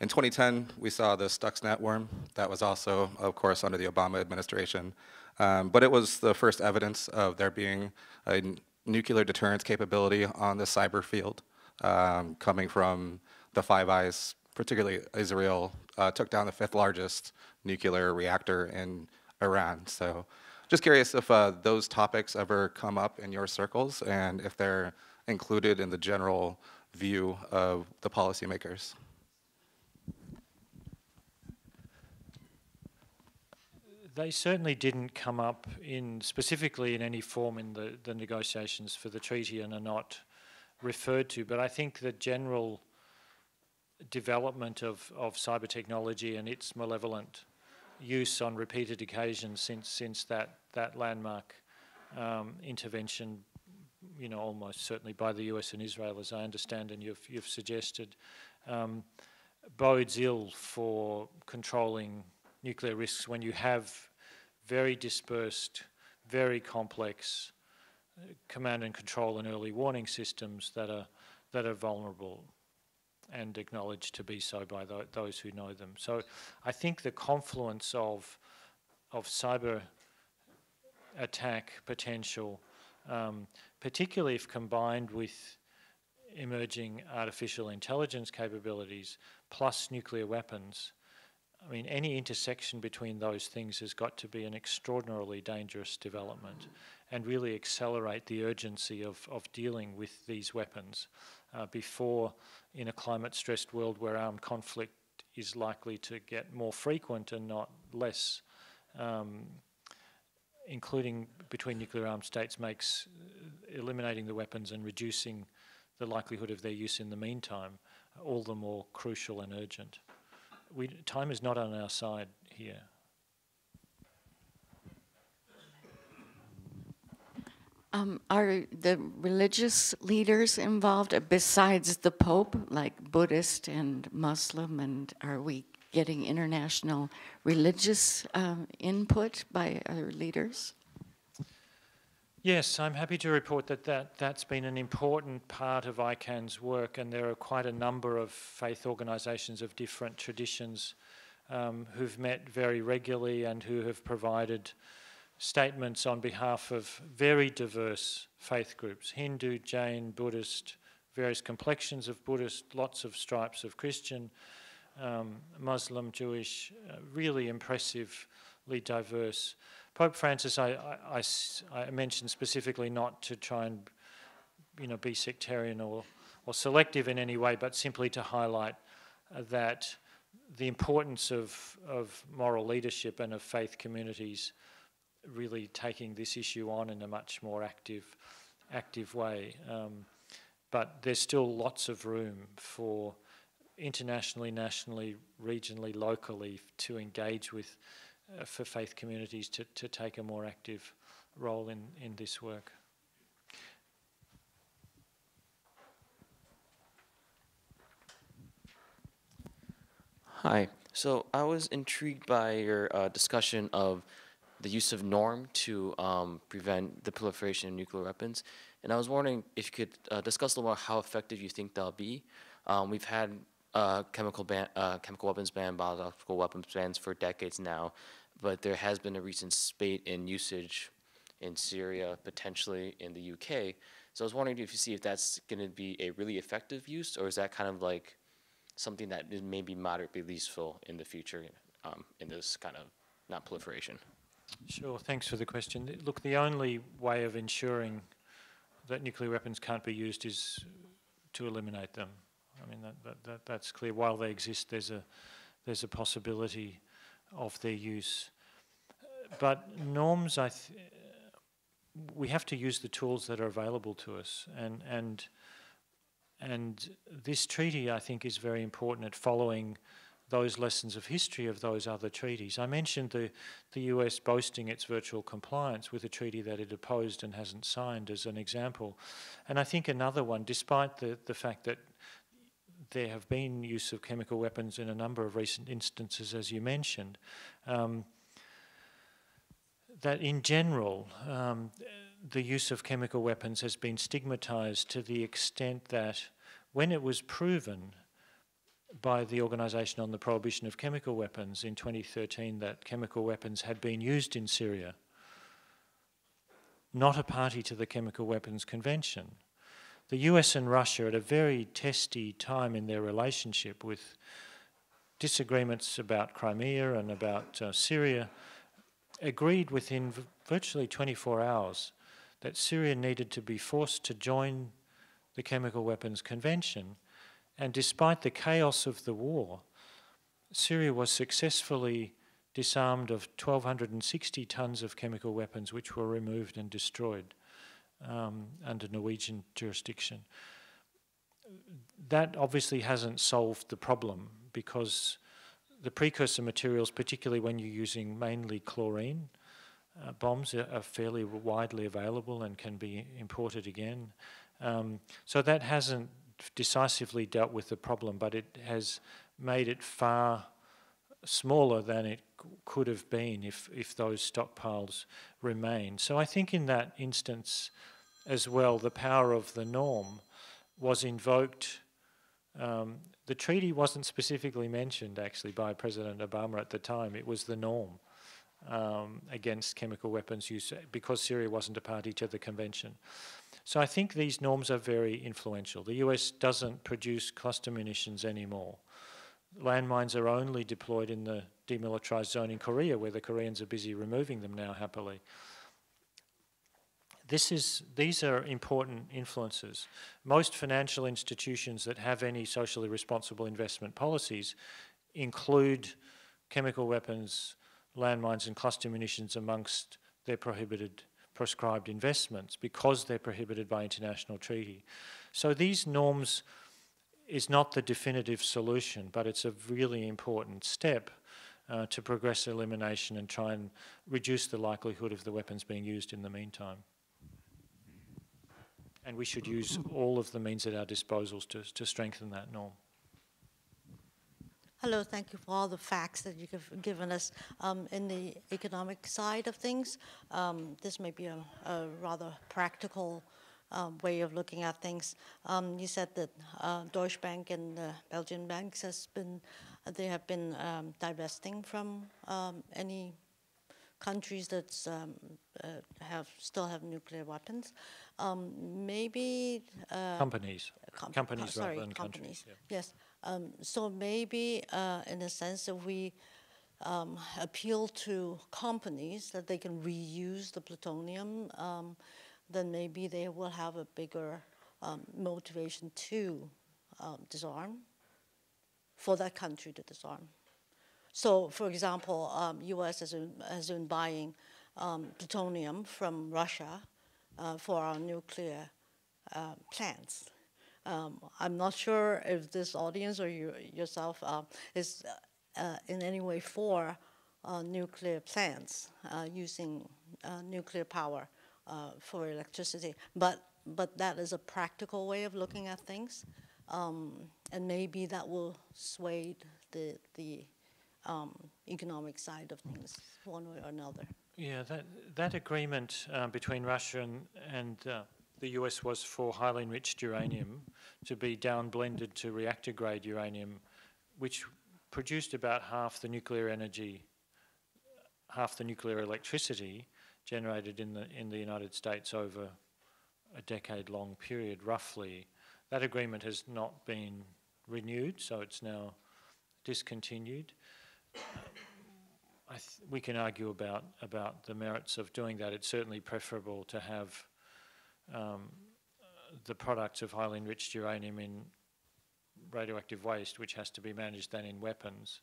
in 2010, we saw the Stuxnet worm. That was also, of course, under the Obama administration. Um, but it was the first evidence of there being a nuclear deterrence capability on the cyber field um, coming from the Five Eyes, particularly Israel, uh, took down the fifth largest nuclear reactor in Iran. So just curious if uh, those topics ever come up in your circles and if they're included in the general view of the policymakers. They certainly didn't come up in specifically in any form in the, the negotiations for the treaty and are not referred to. But I think the general development of, of cyber technology and its malevolent use on repeated occasions since since that that landmark um, intervention you know, almost certainly by the US and Israel, as I understand, and you've, you've suggested, um, bodes ill for controlling nuclear risks when you have very dispersed, very complex uh, command and control and early warning systems that are that are vulnerable and acknowledged to be so by th those who know them. So I think the confluence of of cyber attack potential, um, particularly if combined with emerging artificial intelligence capabilities plus nuclear weapons, I mean, any intersection between those things has got to be an extraordinarily dangerous development and really accelerate the urgency of, of dealing with these weapons uh, before, in a climate stressed world where armed conflict is likely to get more frequent and not less, um, including between nuclear armed states, makes uh, eliminating the weapons and reducing the likelihood of their use in the meantime all the more crucial and urgent. We, time is not on our side here. Um, are the religious leaders involved uh, besides the Pope, like Buddhist and Muslim, and are we getting international religious um, input by our leaders? Yes, I'm happy to report that, that that's been an important part of ICAN's work, and there are quite a number of faith organisations of different traditions um, who've met very regularly and who have provided statements on behalf of very diverse faith groups Hindu, Jain, Buddhist, various complexions of Buddhist, lots of stripes of Christian, um, Muslim, Jewish, uh, really impressively diverse. Pope Francis, I, I, I, I, mentioned specifically not to try and you know, be sectarian or, or selective in any way, but simply to highlight uh, that the importance of, of moral leadership and of faith communities really taking this issue on in a much more active, active way. Um, but there's still lots of room for internationally, nationally, regionally, locally to engage with, uh, for faith communities to, to take a more active role in, in this work. Hi. So I was intrigued by your uh, discussion of the use of norm to um, prevent the proliferation of nuclear weapons. And I was wondering if you could uh, discuss a little more how effective you think that'll be. Um, we've had uh, chemical, ban uh, chemical weapons ban, biological weapons bans for decades now, but there has been a recent spate in usage in Syria, potentially in the UK. So I was wondering if you see if that's going to be a really effective use, or is that kind of like something that is maybe moderately useful in the future um, in this kind of not proliferation? Sure, thanks for the question. Look, the only way of ensuring that nuclear weapons can't be used is to eliminate them. I mean, that, that, that, that's clear. While they exist, there's a, there's a possibility of their use. But norms, I we have to use the tools that are available to us. And, and, and this treaty, I think, is very important at following those lessons of history of those other treaties. I mentioned the, the US boasting its virtual compliance with a treaty that it opposed and hasn't signed as an example. And I think another one, despite the, the fact that there have been use of chemical weapons in a number of recent instances, as you mentioned, um, that in general, um, the use of chemical weapons has been stigmatized to the extent that when it was proven by the Organisation on the Prohibition of Chemical Weapons. In 2013 that chemical weapons had been used in Syria, not a party to the Chemical Weapons Convention. The US and Russia, at a very testy time in their relationship with disagreements about Crimea and about uh, Syria, agreed within virtually 24 hours that Syria needed to be forced to join the Chemical Weapons Convention and despite the chaos of the war, Syria was successfully disarmed of 1,260 tons of chemical weapons, which were removed and destroyed um, under Norwegian jurisdiction. That obviously hasn't solved the problem because the precursor materials, particularly when you're using mainly chlorine, uh, bombs are, are, fairly widely available and can be imported again. Um, so that hasn't decisively dealt with the problem, but it has made it far smaller than it could have been if, if those stockpiles remain. So I think in that instance as well, the power of the norm was invoked. Um, the treaty wasn't specifically mentioned actually by President Obama at the time. It was the norm um, against chemical weapons use because Syria wasn't a party to the convention. So I think these norms are very influential. The US doesn't produce cluster munitions anymore. Landmines are only deployed in the demilitarized zone in Korea, where the Koreans are busy removing them now happily. This is, these are important influences. Most financial institutions that have any socially responsible investment policies include chemical weapons, landmines, and cluster munitions amongst their prohibited prescribed investments because they're prohibited by international treaty. So these norms is not the definitive solution, but it's a really important step uh, to progress elimination and try and reduce the likelihood of the weapons being used in the meantime. And we should use all of the means at our disposals to, to strengthen that norm. Hello, thank you for all the facts that you've given us. Um, in the economic side of things, um, this may be a, a rather practical um, way of looking at things. Um, you said that uh, Deutsche Bank and the Belgian banks has been, they have been um, divesting from um, any countries that um, uh, have still have nuclear weapons. Um, maybe uh, companies, com companies sorry, rather than companies. countries. Yeah. Yes. So maybe, uh, in a sense, if we appeal to companies that they can reuse the plutonium then maybe they will have a bigger um, motivation to um, disarm, for that country to disarm. So, for example, um, U.S. has been, has been buying um, plutonium from Russia uh, for our nuclear uh, plants. Um, I'm not sure if this audience or you yourself uh, is uh, in any way for uh, nuclear plants uh, using nuclear power uh, for electricity. But, but that is a practical way of looking at things. Um, and maybe that will sway the, the um, economic side of things one way or another. Yeah, that, that agreement uh, between Russia and, and uh, the US was for highly enriched uranium to be down blended to reactor grade uranium, which produced about half the nuclear energy, half the nuclear electricity generated in the, in the United States over a decade long period, roughly. That agreement has not been renewed, so it's now discontinued. we can argue about, about the merits of doing that. It's certainly preferable to have um, the products of highly enriched uranium in radioactive waste, which has to be managed then in weapons.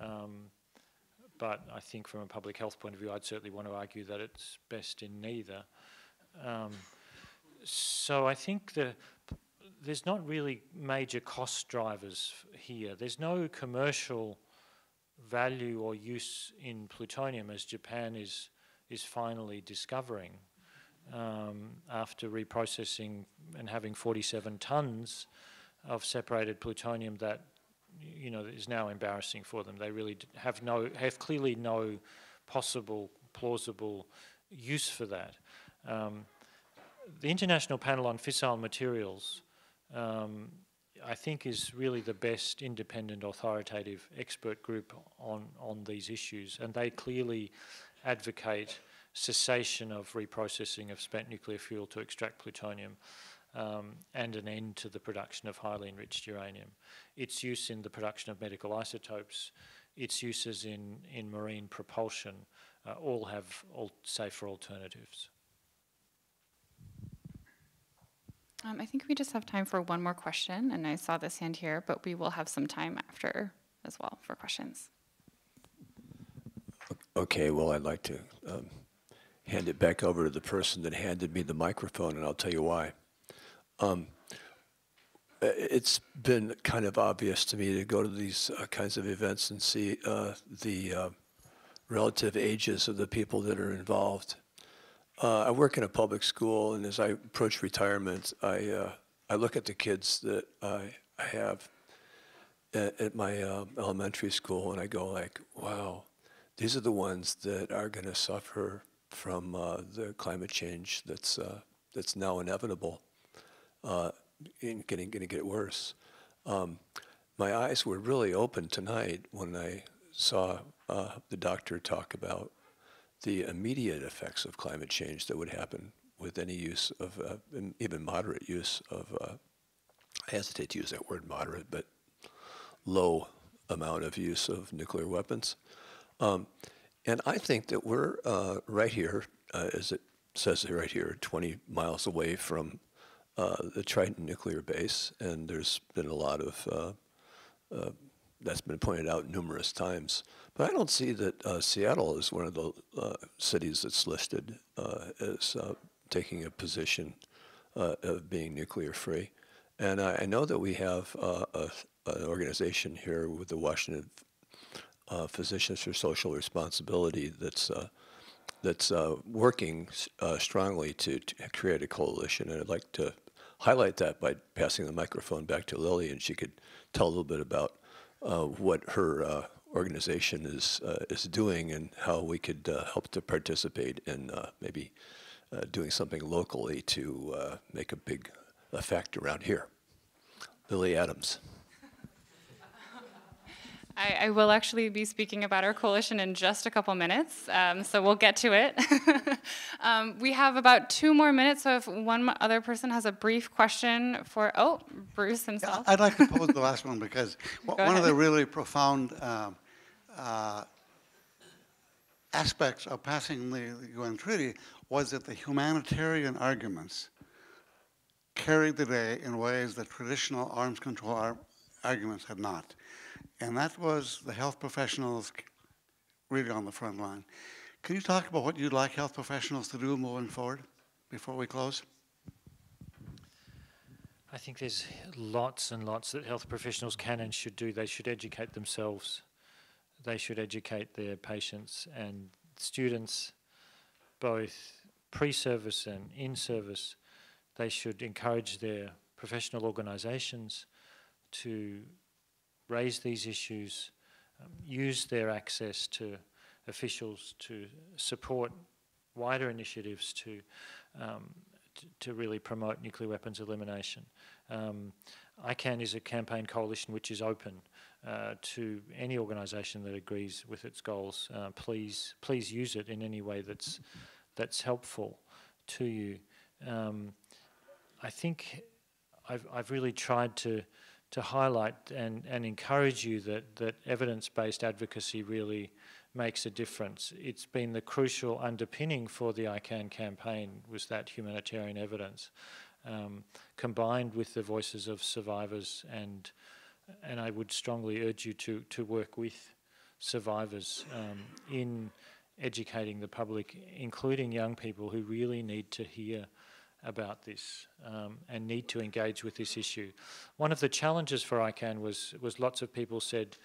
Um, but I think from a public health point of view, I'd certainly want to argue that it's best in neither. Um, so I think the, there's not really major cost drivers here. There's no commercial value or use in plutonium as Japan is, is finally discovering um, after reprocessing and having 47 tons of separated plutonium that you know, is now embarrassing for them. They really have no, have clearly no possible, plausible use for that. Um, the International Panel on Fissile Materials, um, I think, is really the best independent, authoritative expert group on, on these issues, and they clearly advocate cessation of reprocessing of spent nuclear fuel to extract plutonium um, and an end to the production of highly enriched uranium. Its use in the production of medical isotopes, its uses in, in marine propulsion, uh, all have all safer alternatives. Um, I think we just have time for one more question, and I saw this hand here, but we will have some time after as well for questions. Okay, well, I'd like to um, hand it back over to the person that handed me the microphone, and I'll tell you why. Um, it's been kind of obvious to me to go to these uh, kinds of events and see uh, the uh, relative ages of the people that are involved. Uh, I work in a public school, and as I approach retirement, I uh, I look at the kids that I, I have at, at my uh, elementary school, and I go like, wow, these are the ones that are going to suffer from uh, the climate change that's uh, that's now inevitable, uh, and getting going to get worse. Um, my eyes were really open tonight when I saw uh, the doctor talk about the immediate effects of climate change that would happen with any use of uh, even moderate use of. Uh, I hesitate to use that word moderate, but low amount of use of nuclear weapons. Um, and I think that we're uh, right here, uh, as it says right here, 20 miles away from uh, the Trident nuclear base, and there's been a lot of uh, uh, that's been pointed out numerous times. But I don't see that uh, Seattle is one of the cities that's listed as taking a position of being nuclear free. And I, I know that we have a, an organization here with the Washington uh, Physicians for Social Responsibility that's uh, that's uh, working uh, strongly to, to, create a coalition, and I'd like to highlight that by passing the microphone back to Lily, and she could tell a little bit about uh, what her organization is is doing and how we could help to participate in maybe doing something locally to make a big effect around here. Lily Adams. I, I, will actually be speaking about our coalition in just a couple minutes, um, so we'll get to it. um, we have about two more minutes, so if one other person has a brief question for, oh, Bruce himself. I'd like to pose the last one because one ahead. of the really profound um, uh, aspects of passing the UN Treaty was that the humanitarian arguments carried the day in ways that traditional arms control ar arguments had not. And that was the health professionals really on the front line. Can you talk about what you'd like health professionals to do moving forward before we close? I think there's lots and lots that health professionals can and should do. They should educate themselves. They should educate their patients and students, both pre-service and in-service. They should encourage their professional organisations to raise these issues, um, use their access to officials to support wider initiatives to, um, to really promote nuclear weapons elimination. Um, ICAN is a campaign coalition which is open uh, to any organisation that agrees with its goals. Uh, please, please use it in any way that's that's helpful to you. Um, I think I've I've really tried to to highlight and, and encourage you that, that evidence-based advocacy really makes a difference. It's been the crucial underpinning for the ICAN campaign was that humanitarian evidence, um, combined with the voices of survivors and and I would strongly urge you to, to work with survivors um, in educating the public, including young people who really need to hear about this um, and need to engage with this issue. One of the challenges for ICAN was, was lots of people said,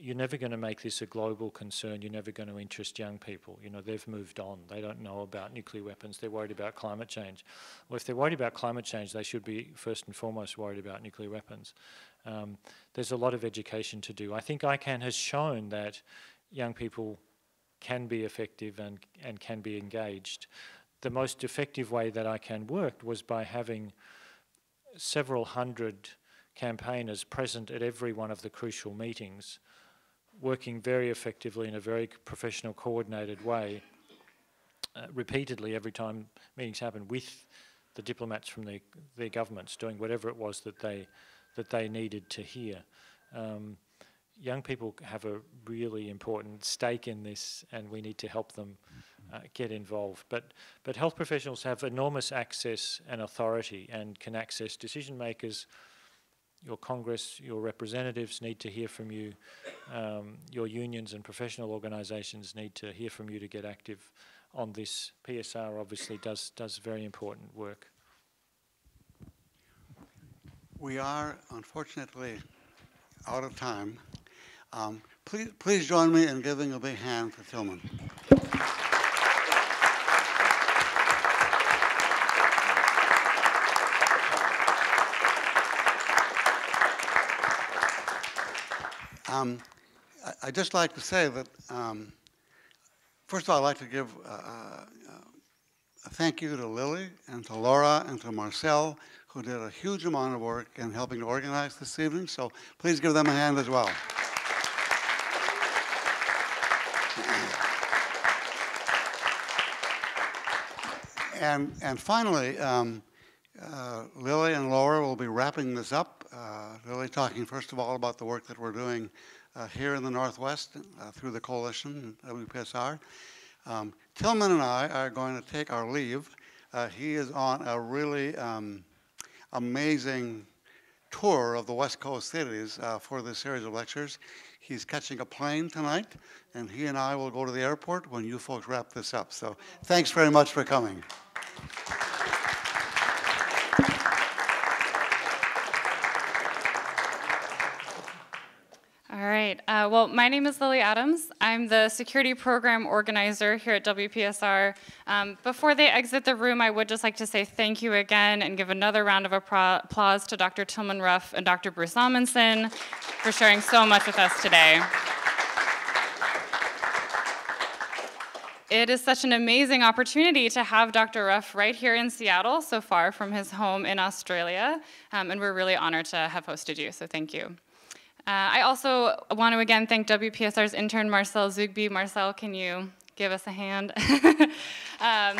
you're never going to make this a global concern. You're never going to interest young people. You know, they've moved on. They don't know about nuclear weapons. They're worried about climate change. Well, if they're worried about climate change, they should be first and foremost worried about nuclear weapons. Um, there's a lot of education to do. I think ICAN has shown that young people can be effective and, and can be engaged the most effective way that ICAN work was by having several hundred campaigners present at every one of the crucial meetings, working very effectively in a very professional, coordinated way, uh, repeatedly every time meetings happened with the diplomats from their, their governments doing whatever it was that they, that they needed to hear. Um, young people have a really important stake in this and we need to help them uh, get involved. But, but health professionals have enormous access and authority and can access decision makers. Your Congress, your representatives need to hear from you. Um, your unions and professional organisations need to hear from you to get active on this. PSR obviously does, does very important work. We are unfortunately out of time. Um, Please, please join me in giving a big hand to Tilman. Um, I, I'd just like to say that, um, first of all, I'd like to give uh, uh, a thank you to Lily and to Laura and to Marcel, who did a huge amount of work in helping to organize this evening. So please give them a hand as well. And, and finally, um, uh, Lily and Laura will be wrapping this up. Uh, Lily talking first of all about the work that we're doing uh, here in the Northwest uh, through the coalition, WPSR. Um, Tilman and I are going to take our leave. Uh, he is on a really um, amazing tour of the West Coast cities uh, for this series of lectures. He's catching a plane tonight, and he and I will go to the airport when you folks wrap this up. So thanks very much for coming. Right. Uh, well, my name is Lily Adams. I'm the security program organizer here at WPSR. Um, before they exit the room, I would just like to say thank you again and give another round of applause to Dr. Tilman Ruff and Dr. Bruce Amundson for sharing so much with us today. It is such an amazing opportunity to have Dr. Ruff right here in Seattle, so far from his home in Australia, um, and we're really honored to have hosted you, so thank you. Uh, I also want to again thank WPSR's intern Marcel Zugby. Marcel, can you give us a hand? um,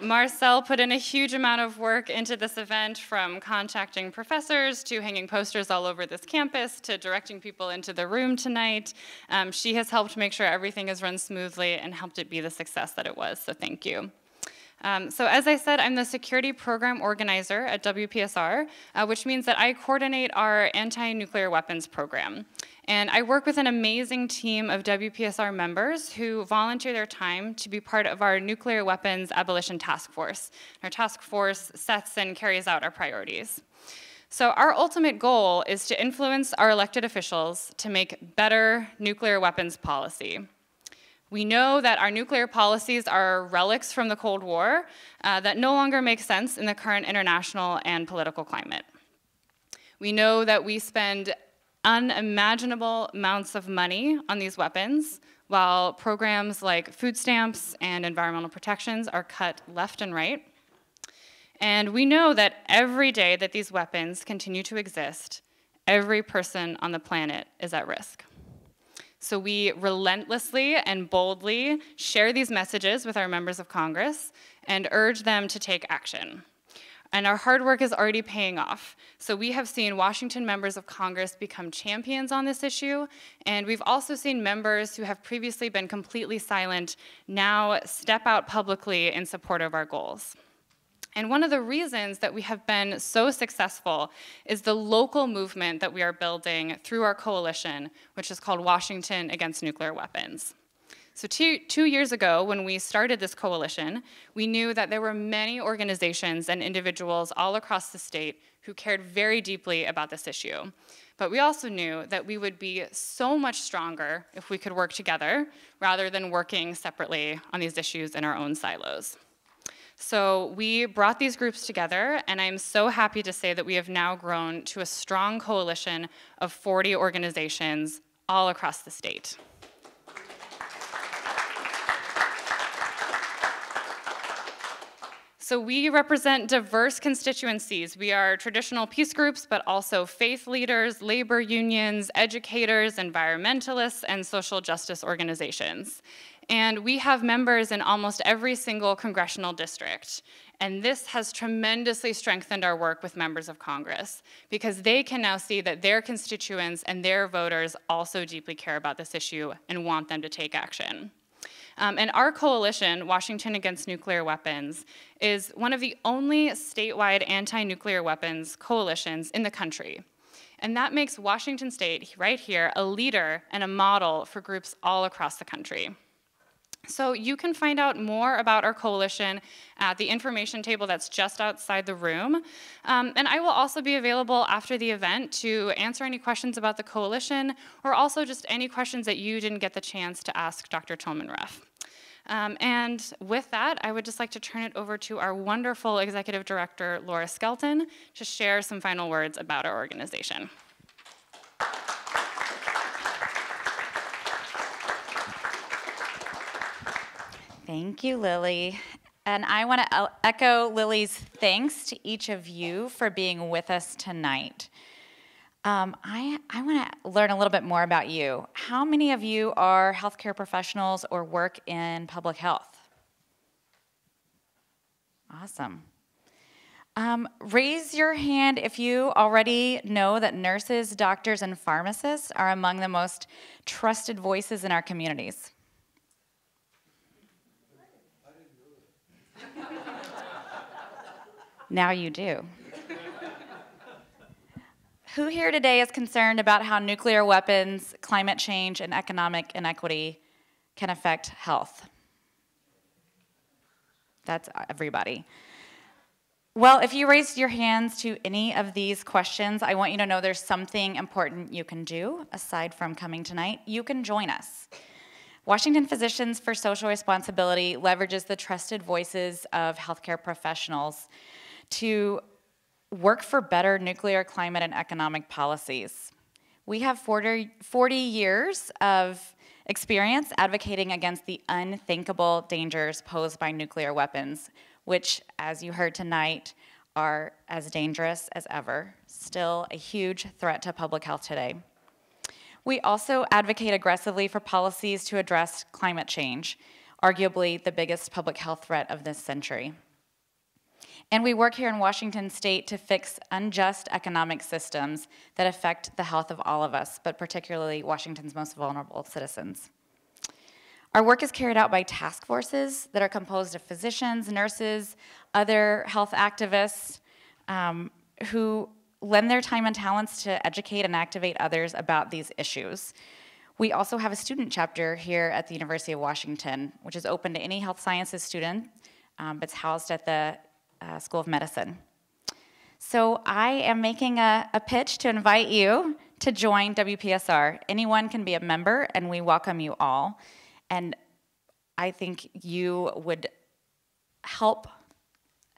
Marcel put in a huge amount of work into this event from contacting professors to hanging posters all over this campus to directing people into the room tonight. Um, she has helped make sure everything is run smoothly and helped it be the success that it was, so thank you. Um, so as I said, I'm the security program organizer at WPSR, uh, which means that I coordinate our anti-nuclear weapons program. And I work with an amazing team of WPSR members who volunteer their time to be part of our Nuclear Weapons Abolition Task Force. Our task force sets and carries out our priorities. So our ultimate goal is to influence our elected officials to make better nuclear weapons policy. We know that our nuclear policies are relics from the Cold War uh, that no longer make sense in the current international and political climate. We know that we spend unimaginable amounts of money on these weapons, while programs like food stamps and environmental protections are cut left and right. And we know that every day that these weapons continue to exist, every person on the planet is at risk. So we relentlessly and boldly share these messages with our members of Congress and urge them to take action. And our hard work is already paying off. So we have seen Washington members of Congress become champions on this issue, and we've also seen members who have previously been completely silent now step out publicly in support of our goals. And one of the reasons that we have been so successful is the local movement that we are building through our coalition, which is called Washington Against Nuclear Weapons. So two, two years ago, when we started this coalition, we knew that there were many organizations and individuals all across the state who cared very deeply about this issue. But we also knew that we would be so much stronger if we could work together rather than working separately on these issues in our own silos. So we brought these groups together, and I'm so happy to say that we have now grown to a strong coalition of 40 organizations all across the state. So we represent diverse constituencies. We are traditional peace groups, but also faith leaders, labor unions, educators, environmentalists, and social justice organizations. And we have members in almost every single congressional district. And this has tremendously strengthened our work with members of Congress because they can now see that their constituents and their voters also deeply care about this issue and want them to take action. Um, and our coalition, Washington Against Nuclear Weapons, is one of the only statewide anti-nuclear weapons coalitions in the country. And that makes Washington State, right here, a leader and a model for groups all across the country. So you can find out more about our coalition at the information table that's just outside the room. Um, and I will also be available after the event to answer any questions about the coalition or also just any questions that you didn't get the chance to ask Dr. Tilman Ruff. Um, and with that, I would just like to turn it over to our wonderful executive director, Laura Skelton, to share some final words about our organization. Thank you, Lily. And I want to echo Lily's thanks to each of you for being with us tonight. Um, I, I want to learn a little bit more about you. How many of you are healthcare professionals or work in public health? Awesome. Um, raise your hand if you already know that nurses, doctors, and pharmacists are among the most trusted voices in our communities. Now you do. Who here today is concerned about how nuclear weapons, climate change, and economic inequity can affect health? That's everybody. Well, if you raised your hands to any of these questions, I want you to know there's something important you can do aside from coming tonight. You can join us. Washington Physicians for Social Responsibility leverages the trusted voices of healthcare professionals to work for better nuclear, climate, and economic policies. We have 40, 40 years of experience advocating against the unthinkable dangers posed by nuclear weapons, which, as you heard tonight, are as dangerous as ever, still a huge threat to public health today. We also advocate aggressively for policies to address climate change, arguably the biggest public health threat of this century. And we work here in Washington state to fix unjust economic systems that affect the health of all of us, but particularly Washington's most vulnerable citizens. Our work is carried out by task forces that are composed of physicians, nurses, other health activists um, who lend their time and talents to educate and activate others about these issues. We also have a student chapter here at the University of Washington, which is open to any health sciences student. Um, it's housed at the uh, School of Medicine. So I am making a, a pitch to invite you to join WPSR. Anyone can be a member, and we welcome you all. And I think you would help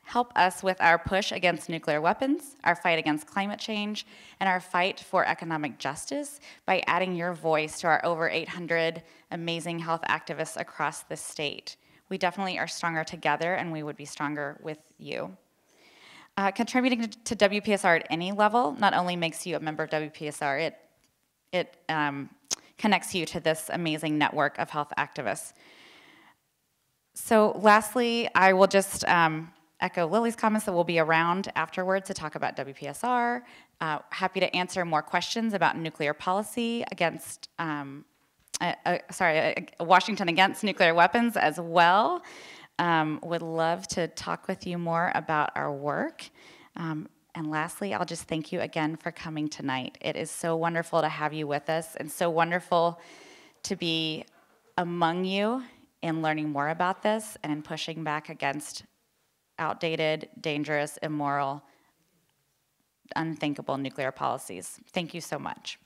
help us with our push against nuclear weapons, our fight against climate change, and our fight for economic justice by adding your voice to our over 800 amazing health activists across the state we definitely are stronger together and we would be stronger with you. Uh, contributing to, WPSR at any level not only makes you a member of WPSR, it, it um, connects you to this amazing network of health activists. So lastly, I will just um, echo Lily's comments that we'll be around afterwards to talk about WPSR. Uh, happy to answer more questions about nuclear policy against um, uh, sorry, Washington Against Nuclear Weapons as well. Um, would love to talk with you more about our work. Um, and lastly, I'll just thank you again for coming tonight. It is so wonderful to have you with us and so wonderful to be among you in learning more about this and in pushing back against outdated, dangerous, immoral, unthinkable nuclear policies. Thank you so much.